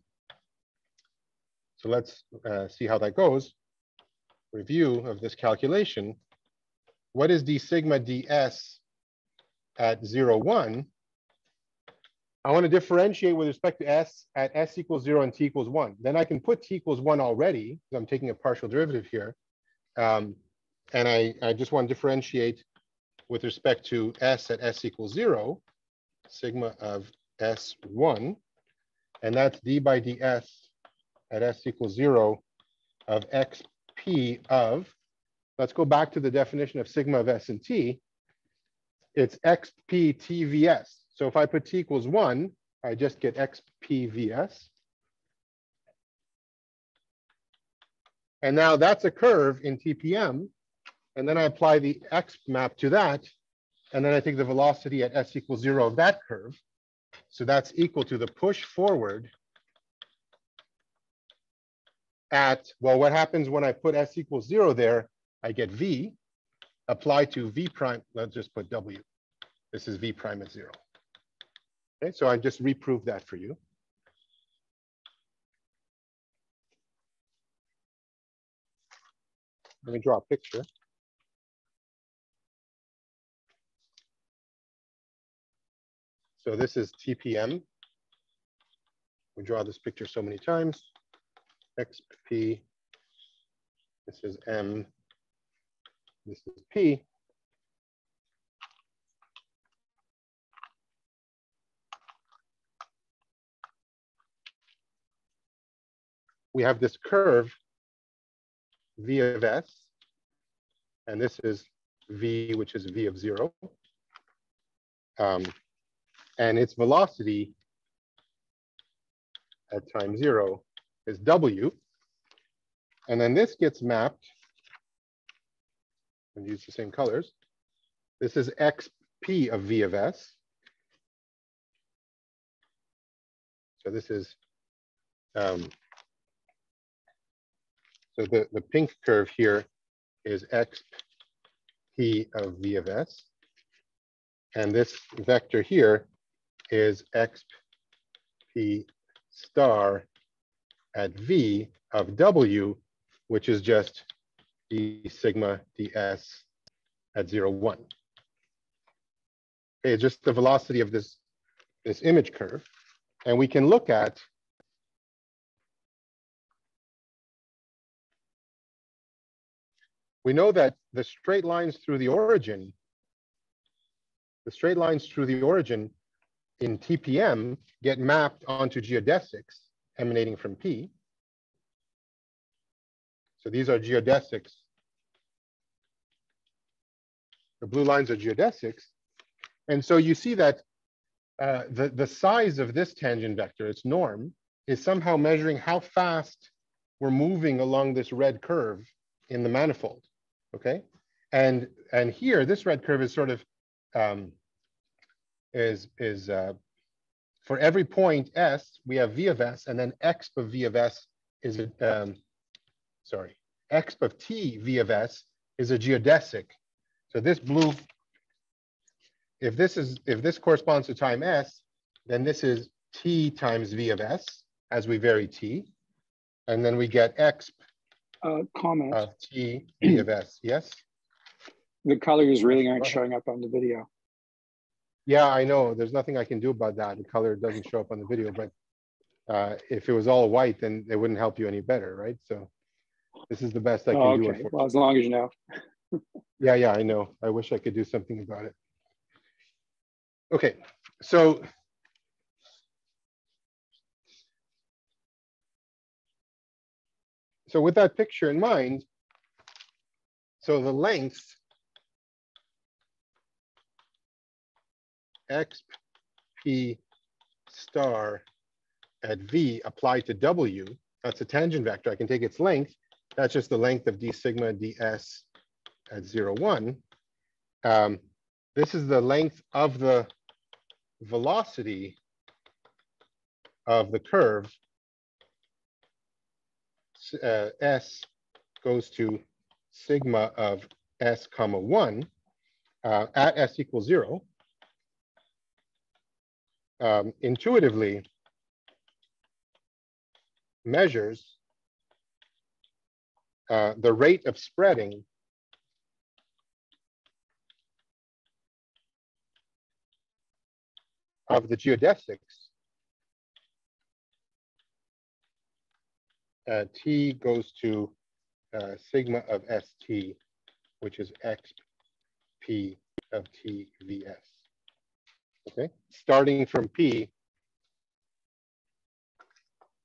so let's uh, see how that goes. Review of this calculation. What is d sigma ds at zero one? I want to differentiate with respect to s at s equals zero and t equals one. Then I can put t equals one already, because I'm taking a partial derivative here. Um, and I, I just want to differentiate with respect to s at s equals zero, sigma of s1, and that's d by ds at s equals zero of xp of, let's go back to the definition of sigma of s and t. It's xp tvs. So if I put t equals one, I just get xpvs. And now that's a curve in TPM. And then I apply the x map to that. And then I take the velocity at s equals zero of that curve. So that's equal to the push forward at, well, what happens when I put s equals zero there? I get V, apply to V prime, let's just put W. This is V prime at zero. Okay, so I just reproved that for you. Let me draw a picture. So this is TPM. We draw this picture so many times. XP, this is M, this is P. We have this curve V of S, and this is V, which is V of zero. Um, and its velocity at time zero is W. And then this gets mapped, and use the same colors. This is XP of V of S. So this is, um, so the, the pink curve here is XP of V of S. And this vector here is XP star at V of W, which is just d sigma ds at zero, one. Okay, it's just the velocity of this, this image curve. And we can look at we know that the straight lines through the origin, the straight lines through the origin in TPM get mapped onto geodesics emanating from P. So these are geodesics. The blue lines are geodesics. And so you see that uh, the, the size of this tangent vector, its norm, is somehow measuring how fast we're moving along this red curve in the manifold, okay? And, and here, this red curve is sort of, um, is, is uh, for every point S, we have V of S, and then X of V of S is, a, um, sorry, X of T V of S is a geodesic. So this blue, if this is, if this corresponds to time S, then this is T times V of S as we vary T. And then we get X uh, comment. of T V of S, yes? The colors really aren't showing up on the video. Yeah, I know. There's nothing I can do about that. The color doesn't show up on the video, but uh, if it was all white, then it wouldn't help you any better, right? So this is the best I can Oh, do. okay, well, as long as you know. Yeah, yeah, I know. I wish I could do something about it. Okay, so so with that picture in mind, so the length x p star at v applied to w, that's a tangent vector. I can take its length. That's just the length of d sigma ds at zero, one. Um, this is the length of the velocity of the curve. S- uh, S goes to sigma of S comma one uh, at S equals zero. Um, intuitively measures uh, the rate of spreading of the geodesics, uh, T goes to uh, sigma of ST, which is XP of TVS. Okay, starting from P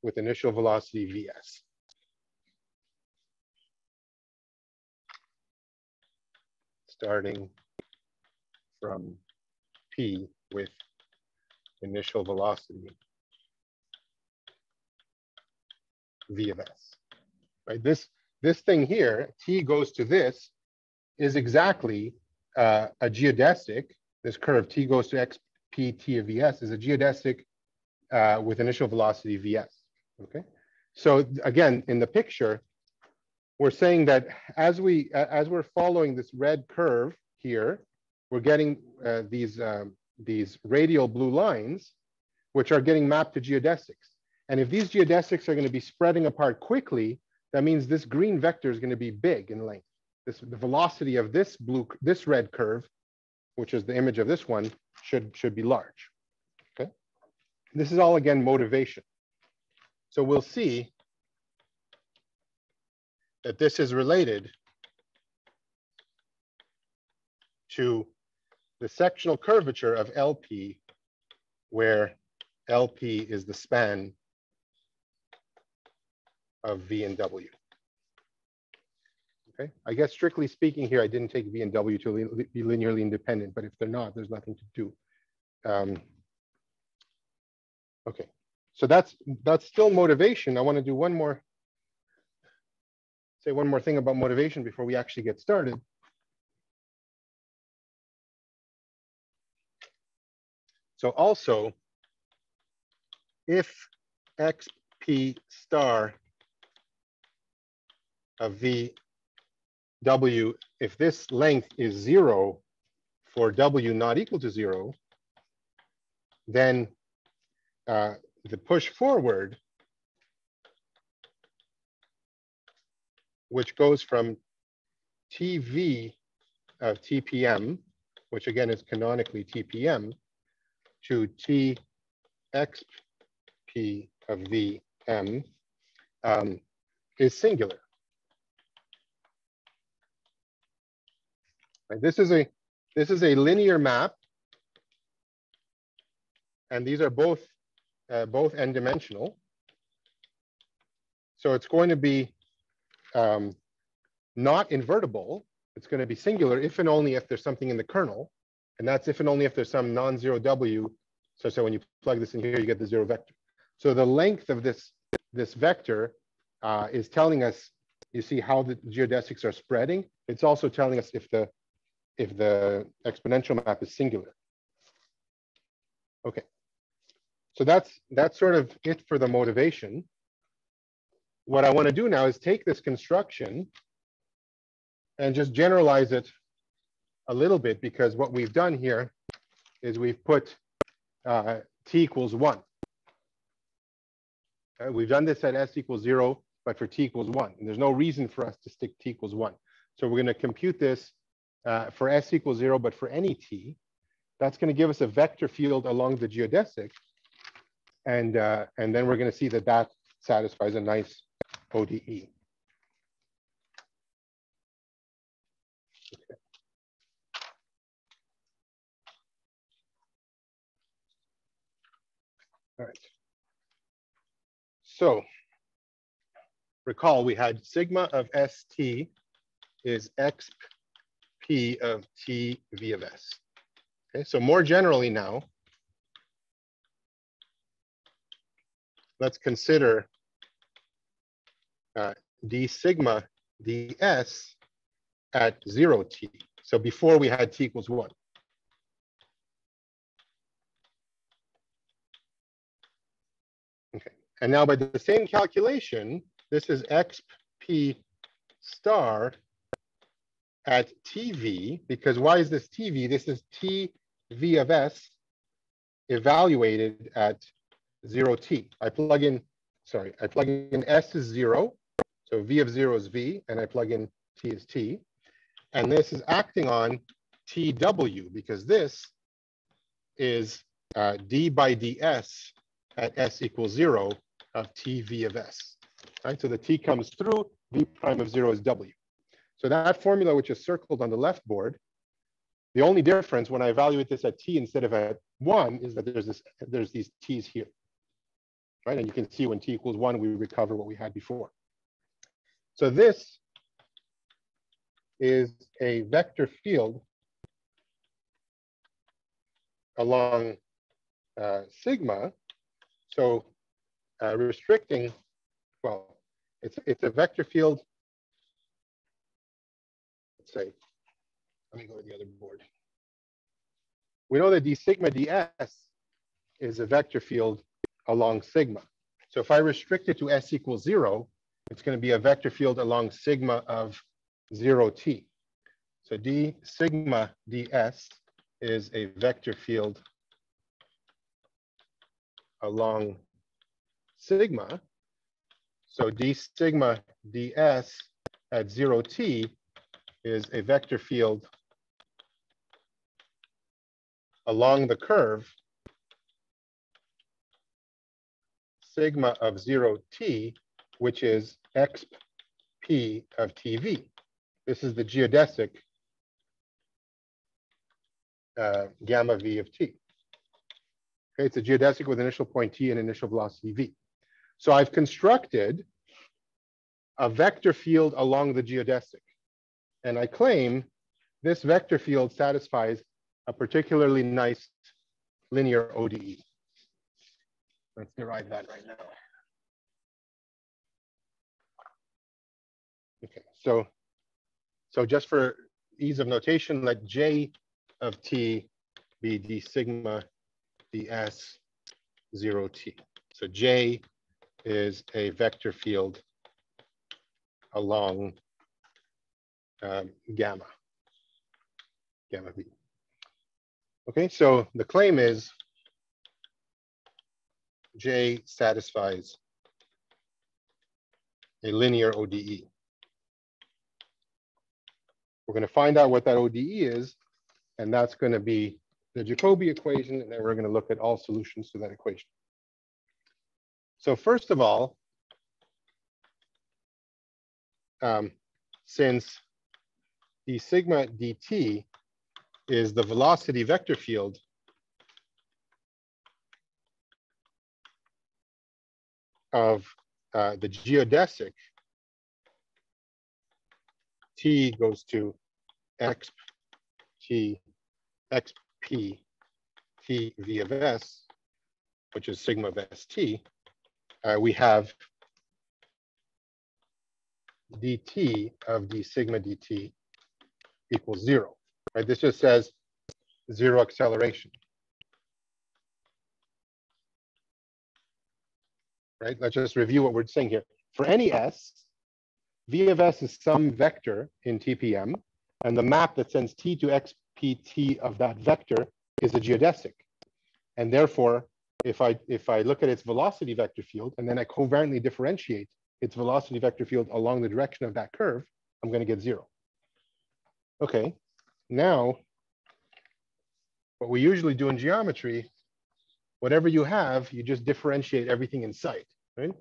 with initial velocity VS. Starting from P with initial velocity v of s. Right, this this thing here, t goes to this, is exactly uh, a geodesic. This curve t goes to x p t of vs is a geodesic uh, with initial velocity vs. Okay, so again, in the picture, we're saying that as we as we're following this red curve here, we're getting uh, these um, these radial blue lines, which are getting mapped to geodesics. And if these geodesics are going to be spreading apart quickly, that means this green vector is going to be big in length. This the velocity of this blue this red curve, which is the image of this one, should should be large. Okay, this is all again motivation. So we'll see that this is related to the sectional curvature of LP, where LP is the span of V and W. Okay, I guess strictly speaking here, I didn't take V and W to be linearly independent, but if they're not, there's nothing to do. Um, okay, so that's that's still motivation. I want to do one more say one more thing about motivation before we actually get started. So also, if xp star of v w, if this length is zero for w not equal to zero, then uh, the push forward which goes from TV of TPM, which again is canonically TPM, to TXP of VM um, is singular. Right, this is a this is a linear map, and these are both uh, both n-dimensional. So it's going to be um, not invertible. It's going to be singular if and only if there's something in the kernel. And that's if and only if there's some non-zero W. So, so when you plug this in here, you get the zero vector. So the length of this, this vector uh, is telling us, you see how the geodesics are spreading. It's also telling us if the, if the exponential map is singular. Okay. So that's, that's sort of it for the motivation what I want to do now is take this construction and just generalize it a little bit because what we've done here is we've put uh, t equals one. Uh, we've done this at s equals zero, but for t equals one. And there's no reason for us to stick t equals one. So we're going to compute this uh, for s equals zero, but for any t. That's going to give us a vector field along the geodesic. And, uh, and then we're going to see that that satisfies a nice ODE. All right. So recall we had sigma of ST is Of T V of S. Okay, so more generally now, let's consider uh, d sigma ds at zero t. So before we had t equals one. Okay, and now by the same calculation, this is xp star at tv, because why is this tv? This is tv of s evaluated at zero t. I plug in, sorry, I plug in s is zero, so V of zero is V, and I plug in T is T. And this is acting on TW because this is uh, D by DS at S equals zero of TV of S. Right, so the T comes through, V prime of zero is W. So that formula, which is circled on the left board, the only difference when I evaluate this at T instead of at one is that there's this, there's these T's here. Right, and you can see when T equals one, we recover what we had before. So this is a vector field along uh, sigma. So uh, restricting, well, it's, it's a vector field. Say, let me go to the other board. We know that d sigma ds is a vector field along sigma. So if I restrict it to s equals zero, it's going to be a vector field along sigma of 0t. So d sigma ds is a vector field along sigma. So d sigma ds at 0t is a vector field along the curve sigma of 0t, which is xp of tv. This is the geodesic uh, gamma v of t. Okay, it's a geodesic with initial point t and initial velocity v. So I've constructed a vector field along the geodesic. And I claim this vector field satisfies a particularly nice linear ODE. Let's derive that right now. Okay, so, so just for ease of notation, let J of T be d sigma ds 0t. So J is a vector field along um, gamma, gamma v. Okay, so the claim is J satisfies a linear ODE. We're going to find out what that ODE is, and that's going to be the Jacobi equation, and then we're going to look at all solutions to that equation. So first of all, um, since d sigma dt is the velocity vector field of uh, the geodesic, t goes to x t x p t v of s, which is sigma of st, uh, we have dt of d sigma dt equals zero. Right? This just says zero acceleration. Right? Let's just review what we're saying here. For any s, v of s is some vector in TPM, and the map that sends t to xpt of that vector is a geodesic. And therefore, if I if I look at its velocity vector field and then I covariantly differentiate its velocity vector field along the direction of that curve, I'm going to get zero. Okay, now what we usually do in geometry, whatever you have, you just differentiate everything in sight, right?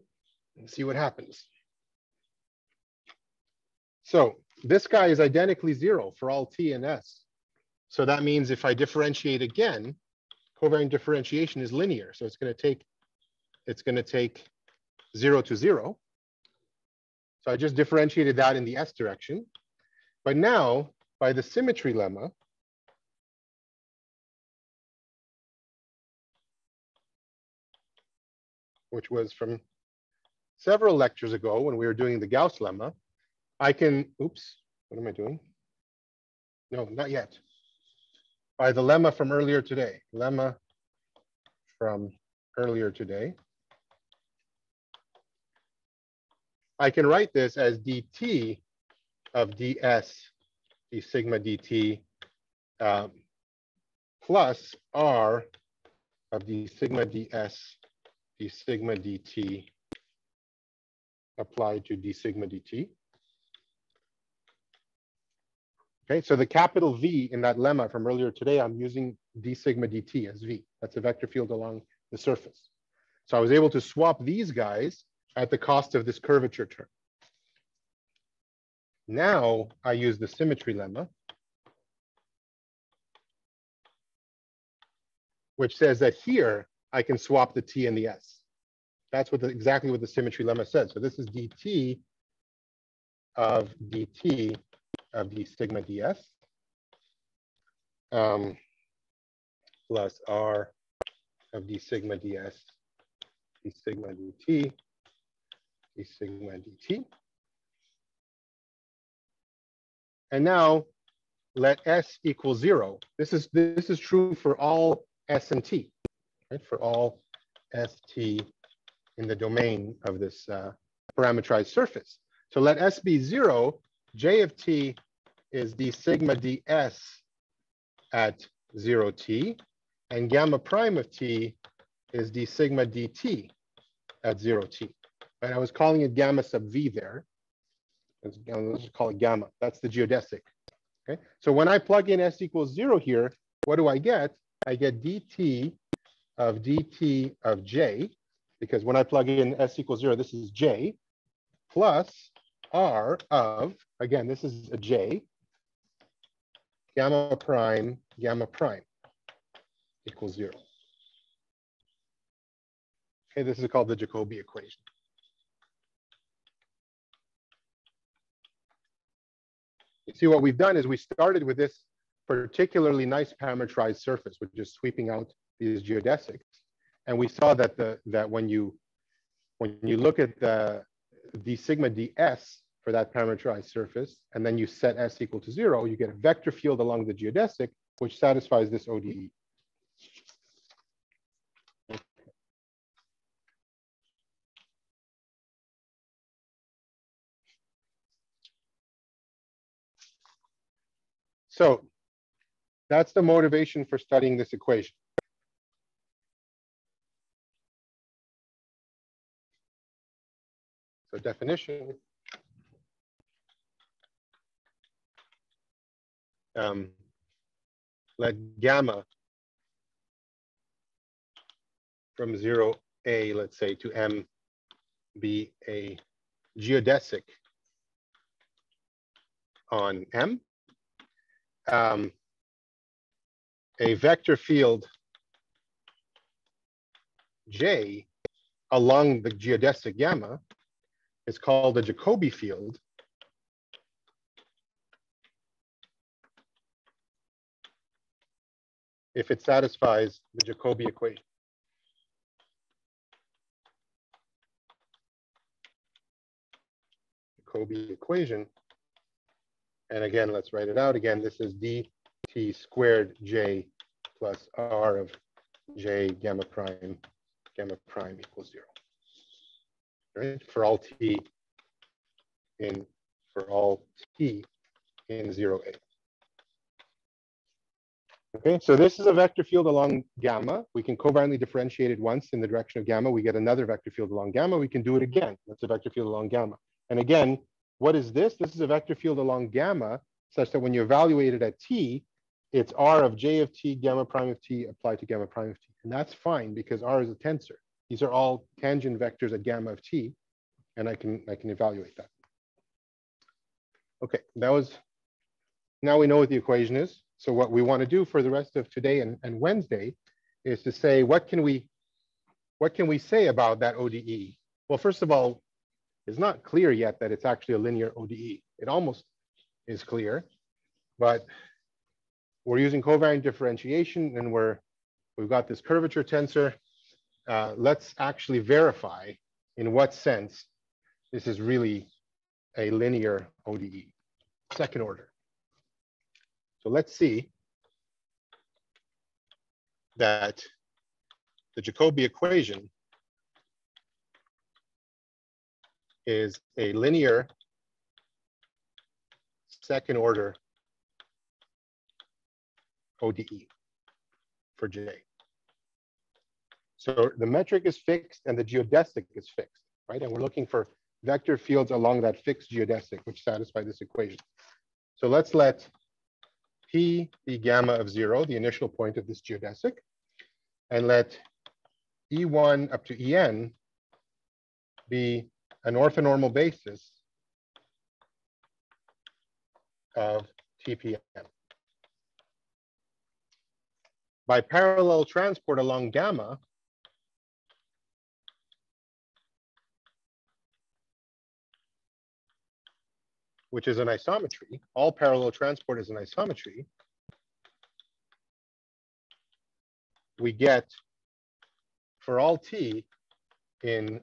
And see what happens. So this guy is identically zero for all t and s. So that means if I differentiate again, covariant differentiation is linear. So it's going to take, it's going to take zero to zero. So I just differentiated that in the s direction. But now, by the symmetry lemma, which was from several lectures ago when we were doing the Gauss lemma, I can, oops, what am I doing? No, not yet by the lemma from earlier today. Lemma from earlier today. I can write this as dt of ds, d sigma dt, um, plus r of d sigma ds, d sigma dt applied to d sigma dt. Okay, so the capital V in that lemma from earlier today, I'm using d sigma dt as V. That's a vector field along the surface. So I was able to swap these guys at the cost of this curvature term. Now I use the symmetry lemma, which says that here I can swap the t and the s. That's what the, exactly what the symmetry lemma says. So this is dt of dt of d sigma ds um, plus r of d sigma ds d sigma dt d sigma dt. And now let s equal zero. This is this is true for all s and t, right? For all st in the domain of this uh, parameterized surface. So let S be zero, J of T is d sigma ds at zero T, and gamma prime of T is d sigma dt at zero T. And I was calling it gamma sub V there. Let's, let's call it gamma. That's the geodesic. Okay. So when I plug in S equals zero here, what do I get? I get dt of dt of j, because when I plug in S equals zero, this is j, plus r of, again, this is a j, gamma prime, gamma prime equals zero. Okay, this is called the Jacobi equation. See what we've done is we started with this particularly nice parametrized surface, which is sweeping out these geodesics. And we saw that the that when you when you look at the d sigma ds for that parameterized surface, and then you set s equal to zero, you get a vector field along the geodesic, which satisfies this ODE. So that's the motivation for studying this equation. So definition. Um, let gamma from 0a, let's say, to m be a geodesic on m. Um, a vector field J along the geodesic gamma is called a Jacobi field. if it satisfies the Jacobi equation. Jacobi equation. And again, let's write it out again. This is d t squared j plus r of j gamma prime gamma prime equals zero. Right? For all t in for all t in zero a. Okay, so this is a vector field along gamma. We can covariantly differentiate it once in the direction of gamma. We get another vector field along gamma. We can do it again. That's a vector field along gamma. And again, what is this? This is a vector field along gamma such that when you evaluate it at t, it's r of j of t gamma prime of t applied to gamma prime of t. And that's fine because r is a tensor. These are all tangent vectors at gamma of t, and I can, I can evaluate that. Okay, that was, now we know what the equation is. So what we want to do for the rest of today and, and Wednesday is to say, what can we, what can we say about that ODE? Well, first of all, it's not clear yet that it's actually a linear ODE. It almost is clear, but we're using covariant differentiation and we're, we've got this curvature tensor. Uh, let's actually verify in what sense this is really a linear ODE, second order. So let's see that the Jacobi equation is a linear second order ODE for J. So the metric is fixed and the geodesic is fixed, right? And we're looking for vector fields along that fixed geodesic, which satisfy this equation. So let's let P be gamma of zero, the initial point of this geodesic, and let E1 up to En be an orthonormal basis of TPM. By parallel transport along gamma, which is an isometry, all parallel transport is an isometry, we get for all t in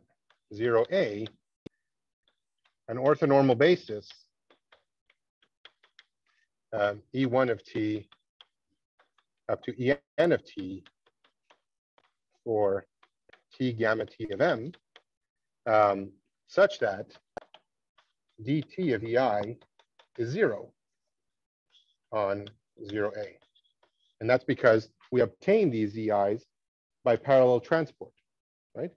0a an orthonormal basis um, E1 of t up to En of t for t gamma t of m. Um, such that dt of EI is zero on zero A. And that's because we obtain these EIs by parallel transport, right?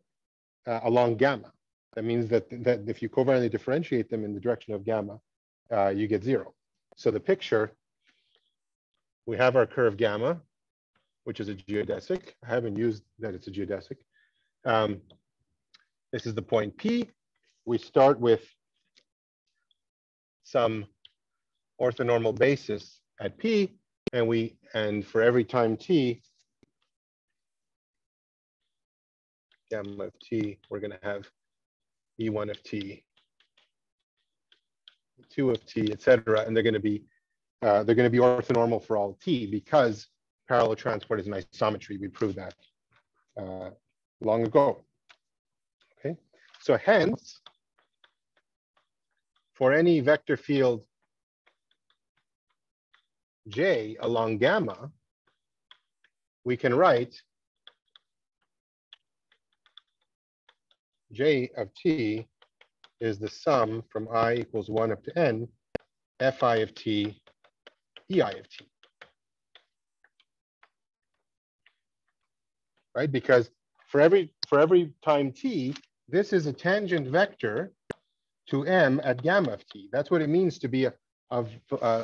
Uh, along gamma. That means that, that if you covariantly differentiate them in the direction of gamma, uh, you get zero. So the picture, we have our curve gamma, which is a geodesic. I haven't used that it's a geodesic. Um, this is the point P. We start with some orthonormal basis at P, and we and for every time T, gamma of T, we're going to have E1 of T, 2 of T, et cetera, and they're going to be uh, they're going to be orthonormal for all T because parallel transport is an isometry. We proved that uh, long ago. Okay, so hence, for any vector field J along gamma, we can write J of T is the sum from i equals 1 up to n, fi of t, ei of t. Right? Because for every for every time t, this is a tangent vector to m at gamma of t. That's what it means to be a, a,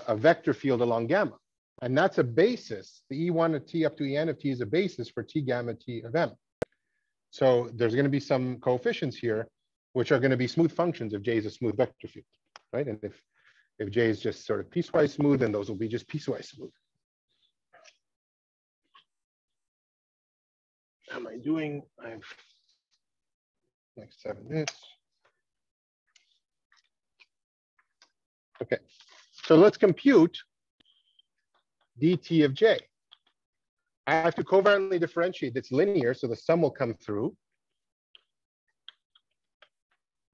a vector field along gamma. And that's a basis. The E1 of t up to En of t is a basis for t gamma t of m. So there's going to be some coefficients here, which are going to be smooth functions if J is a smooth vector field, right? And if, if J is just sort of piecewise smooth, then those will be just piecewise smooth. How am I doing? I have like seven minutes. Okay, so let's compute dt of j. I have to covariantly differentiate. It's linear, so the sum will come through.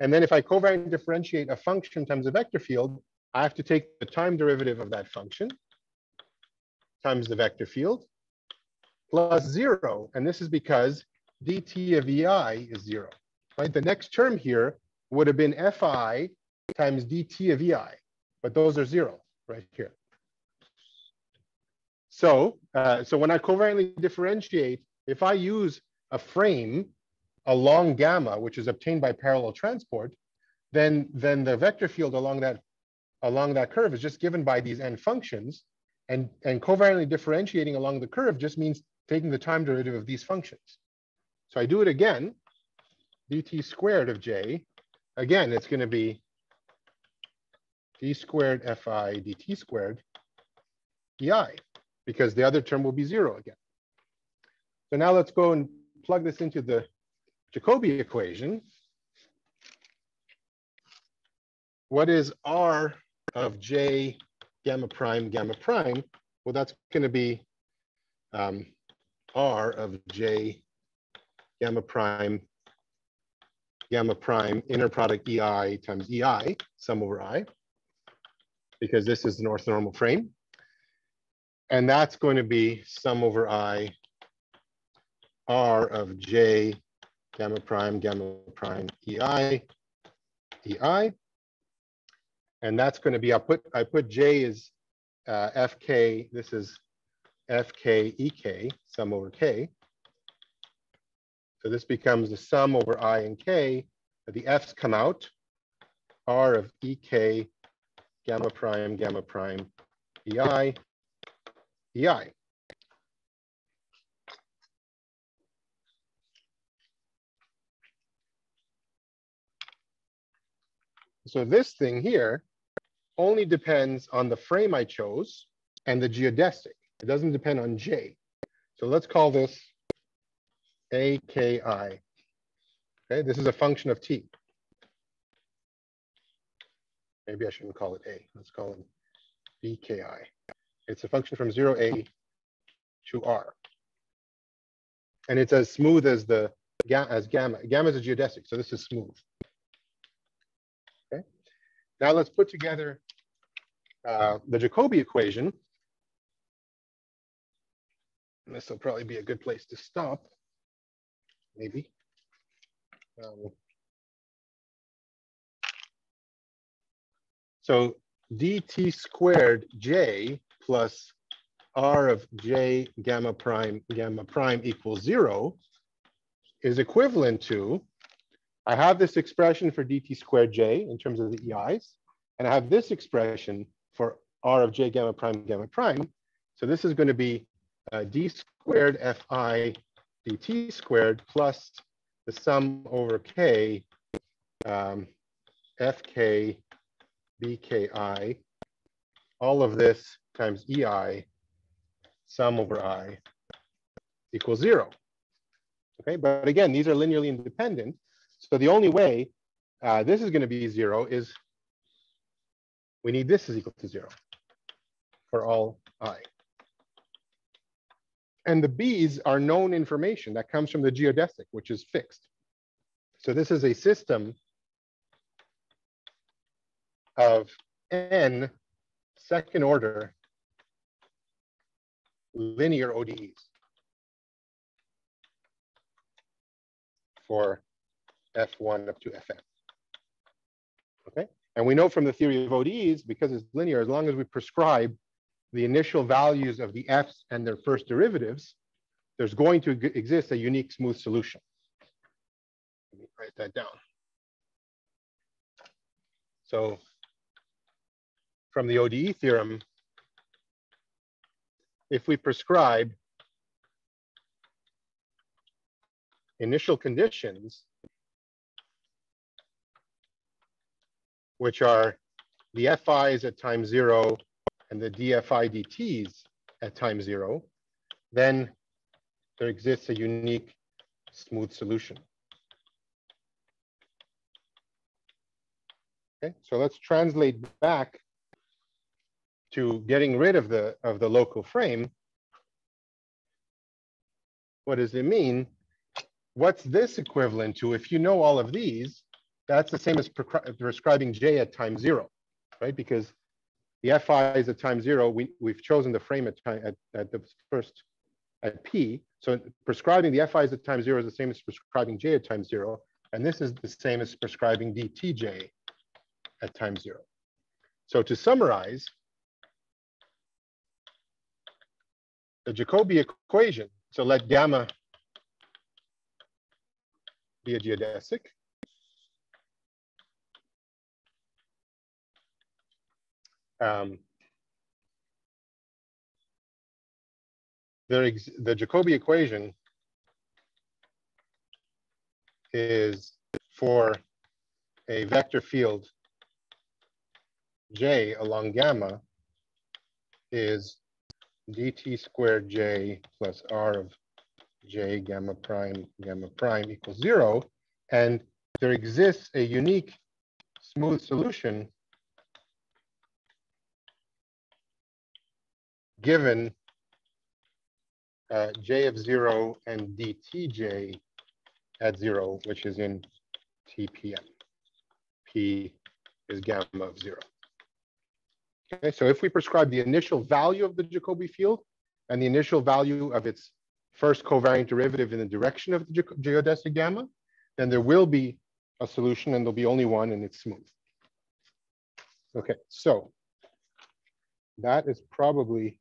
And then if I covariantly differentiate a function times a vector field, I have to take the time derivative of that function times the vector field plus zero. And this is because dt of ei is zero, right? The next term here would have been fi times dt of ei, but those are zero right here. So, uh, so when I covariantly differentiate, if I use a frame along gamma, which is obtained by parallel transport, then, then the vector field along that, along that curve is just given by these n functions. And, and covariantly differentiating along the curve just means taking the time derivative of these functions. So I do it again, dt squared of j. Again, it's going to be d squared fi dt squared ei because the other term will be zero again. So now let's go and plug this into the Jacobi equation. What is R of J gamma prime gamma prime? Well, that's going to be um, R of J gamma prime gamma prime inner product EI times EI, sum over I, because this is an orthonormal frame. And that's going to be sum over I R of J gamma prime gamma prime EI EI. And that's going to be, I put, I put J is uh, FK, this is FK EK, sum over K. So this becomes the sum over I and K. The F's come out, R of EK gamma prime gamma prime EI EI. So this thing here only depends on the frame I chose and the geodesic. It doesn't depend on J. So let's call this AKI. Okay, this is a function of T. Maybe I shouldn't call it A. Let's call it BKI. It's a function from 0a to r. And it's as smooth as the as gamma. Gamma is a geodesic, so this is smooth. Okay. Now let's put together uh, the Jacobi equation. And this will probably be a good place to stop, maybe. Um, So dt squared j plus r of j gamma prime gamma prime equals zero is equivalent to, I have this expression for dt squared j in terms of the EIs, and I have this expression for r of j gamma prime gamma prime. So this is going to be uh, d squared fi dt squared plus the sum over k um, fk bki, all of this times ei, sum over i equals zero. Okay, but again, these are linearly independent. So the only way uh, this is going to be zero is we need this is equal to zero for all i. And the b's are known information that comes from the geodesic, which is fixed. So this is a system of n second order linear ODEs for F1 up to Fn. Okay, and we know from the theory of ODEs, because it's linear, as long as we prescribe the initial values of the F's and their first derivatives, there's going to exist a unique smooth solution. Let me write that down. So from the ODE theorem, if we prescribe initial conditions, which are the FIs at time zero and the DFI DTs at time zero, then there exists a unique smooth solution. Okay, so let's translate back to getting rid of the, of the local frame, what does it mean? What's this equivalent to? If you know all of these, that's the same as prescribing J at time zero, right? Because the FI is at time zero, we, we've chosen the frame at, time, at, at the first, at P. So prescribing the FI is at time zero is the same as prescribing J at time zero. And this is the same as prescribing DTJ at time zero. So to summarize, the Jacobi equation. So let gamma be a geodesic. Um, the, the Jacobi equation is for a vector field J along gamma is dt squared j plus r of j gamma prime gamma prime equals zero. And there exists a unique smooth solution given uh, j of zero and dtj at zero, which is in TPM. P is gamma of zero. Okay, so if we prescribe the initial value of the Jacobi field and the initial value of its first covariant derivative in the direction of the geodesic gamma, then there will be a solution and there'll be only one and it's smooth. Okay, so that is probably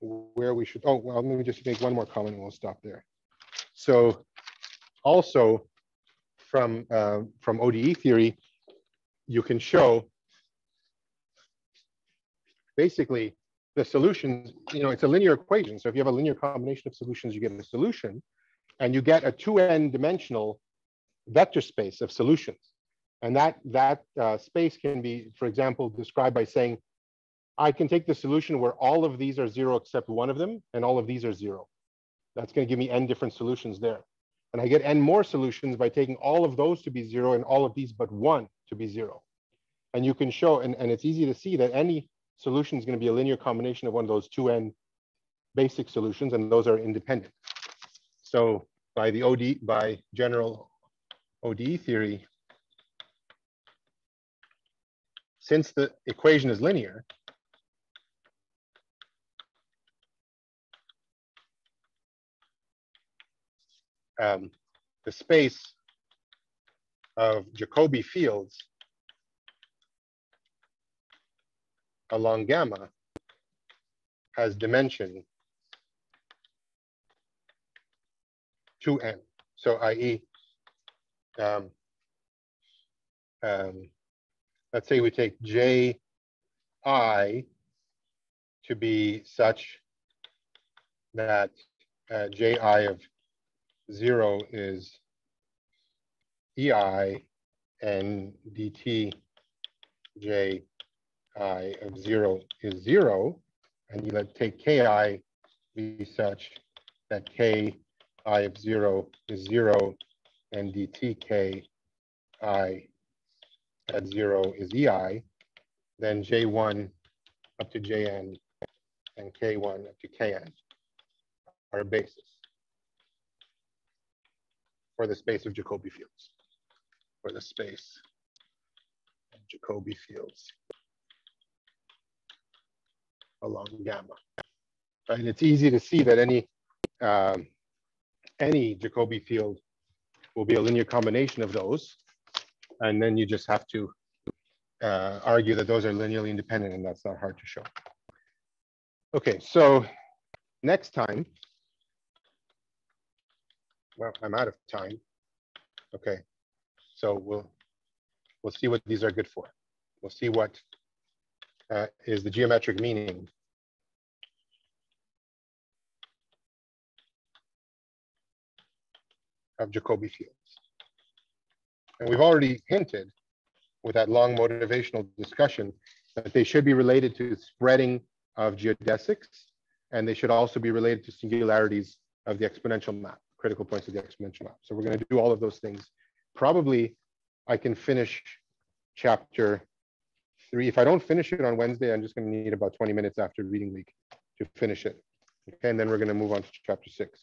where we should, oh, well, let me just make one more comment and we'll stop there. So also from, uh, from ODE theory, you can show basically the solutions, you know, it's a linear equation. So if you have a linear combination of solutions, you get a solution and you get a two n dimensional vector space of solutions. And that, that uh, space can be, for example, described by saying, I can take the solution where all of these are zero except one of them, and all of these are zero. That's going to give me n different solutions there. And I get n more solutions by taking all of those to be zero and all of these but one to be zero. And you can show, and, and it's easy to see that any solution is going to be a linear combination of one of those two n basic solutions, and those are independent. So by the OD, by general ODE theory, since the equation is linear, um, the space of Jacobi fields along gamma has dimension 2n. So i.e., um, um, let's say we take ji to be such that uh, ji of 0 is ei and dt j i of 0 is 0, and you let take ki be such that k i of 0 is 0 and dt k i at 0 is ei, then j1 up to jn and k1 up to kn are a basis for the space of Jacobi fields, for the space of Jacobi fields along gamma. And it's easy to see that any um, any Jacobi field will be a linear combination of those. And then you just have to uh, argue that those are linearly independent and that's not hard to show. Okay, so next time, well, I'm out of time. Okay, so we'll we'll see what these are good for. We'll see what uh, is the geometric meaning of Jacobi fields. And we've already hinted with that long motivational discussion that they should be related to spreading of geodesics, and they should also be related to singularities of the exponential map, critical points of the exponential map. So we're going to do all of those things. Probably I can finish chapter three. If I don't finish it on Wednesday, I'm just going to need about 20 minutes after reading week to finish it. Okay, and then we're going to move on to chapter six.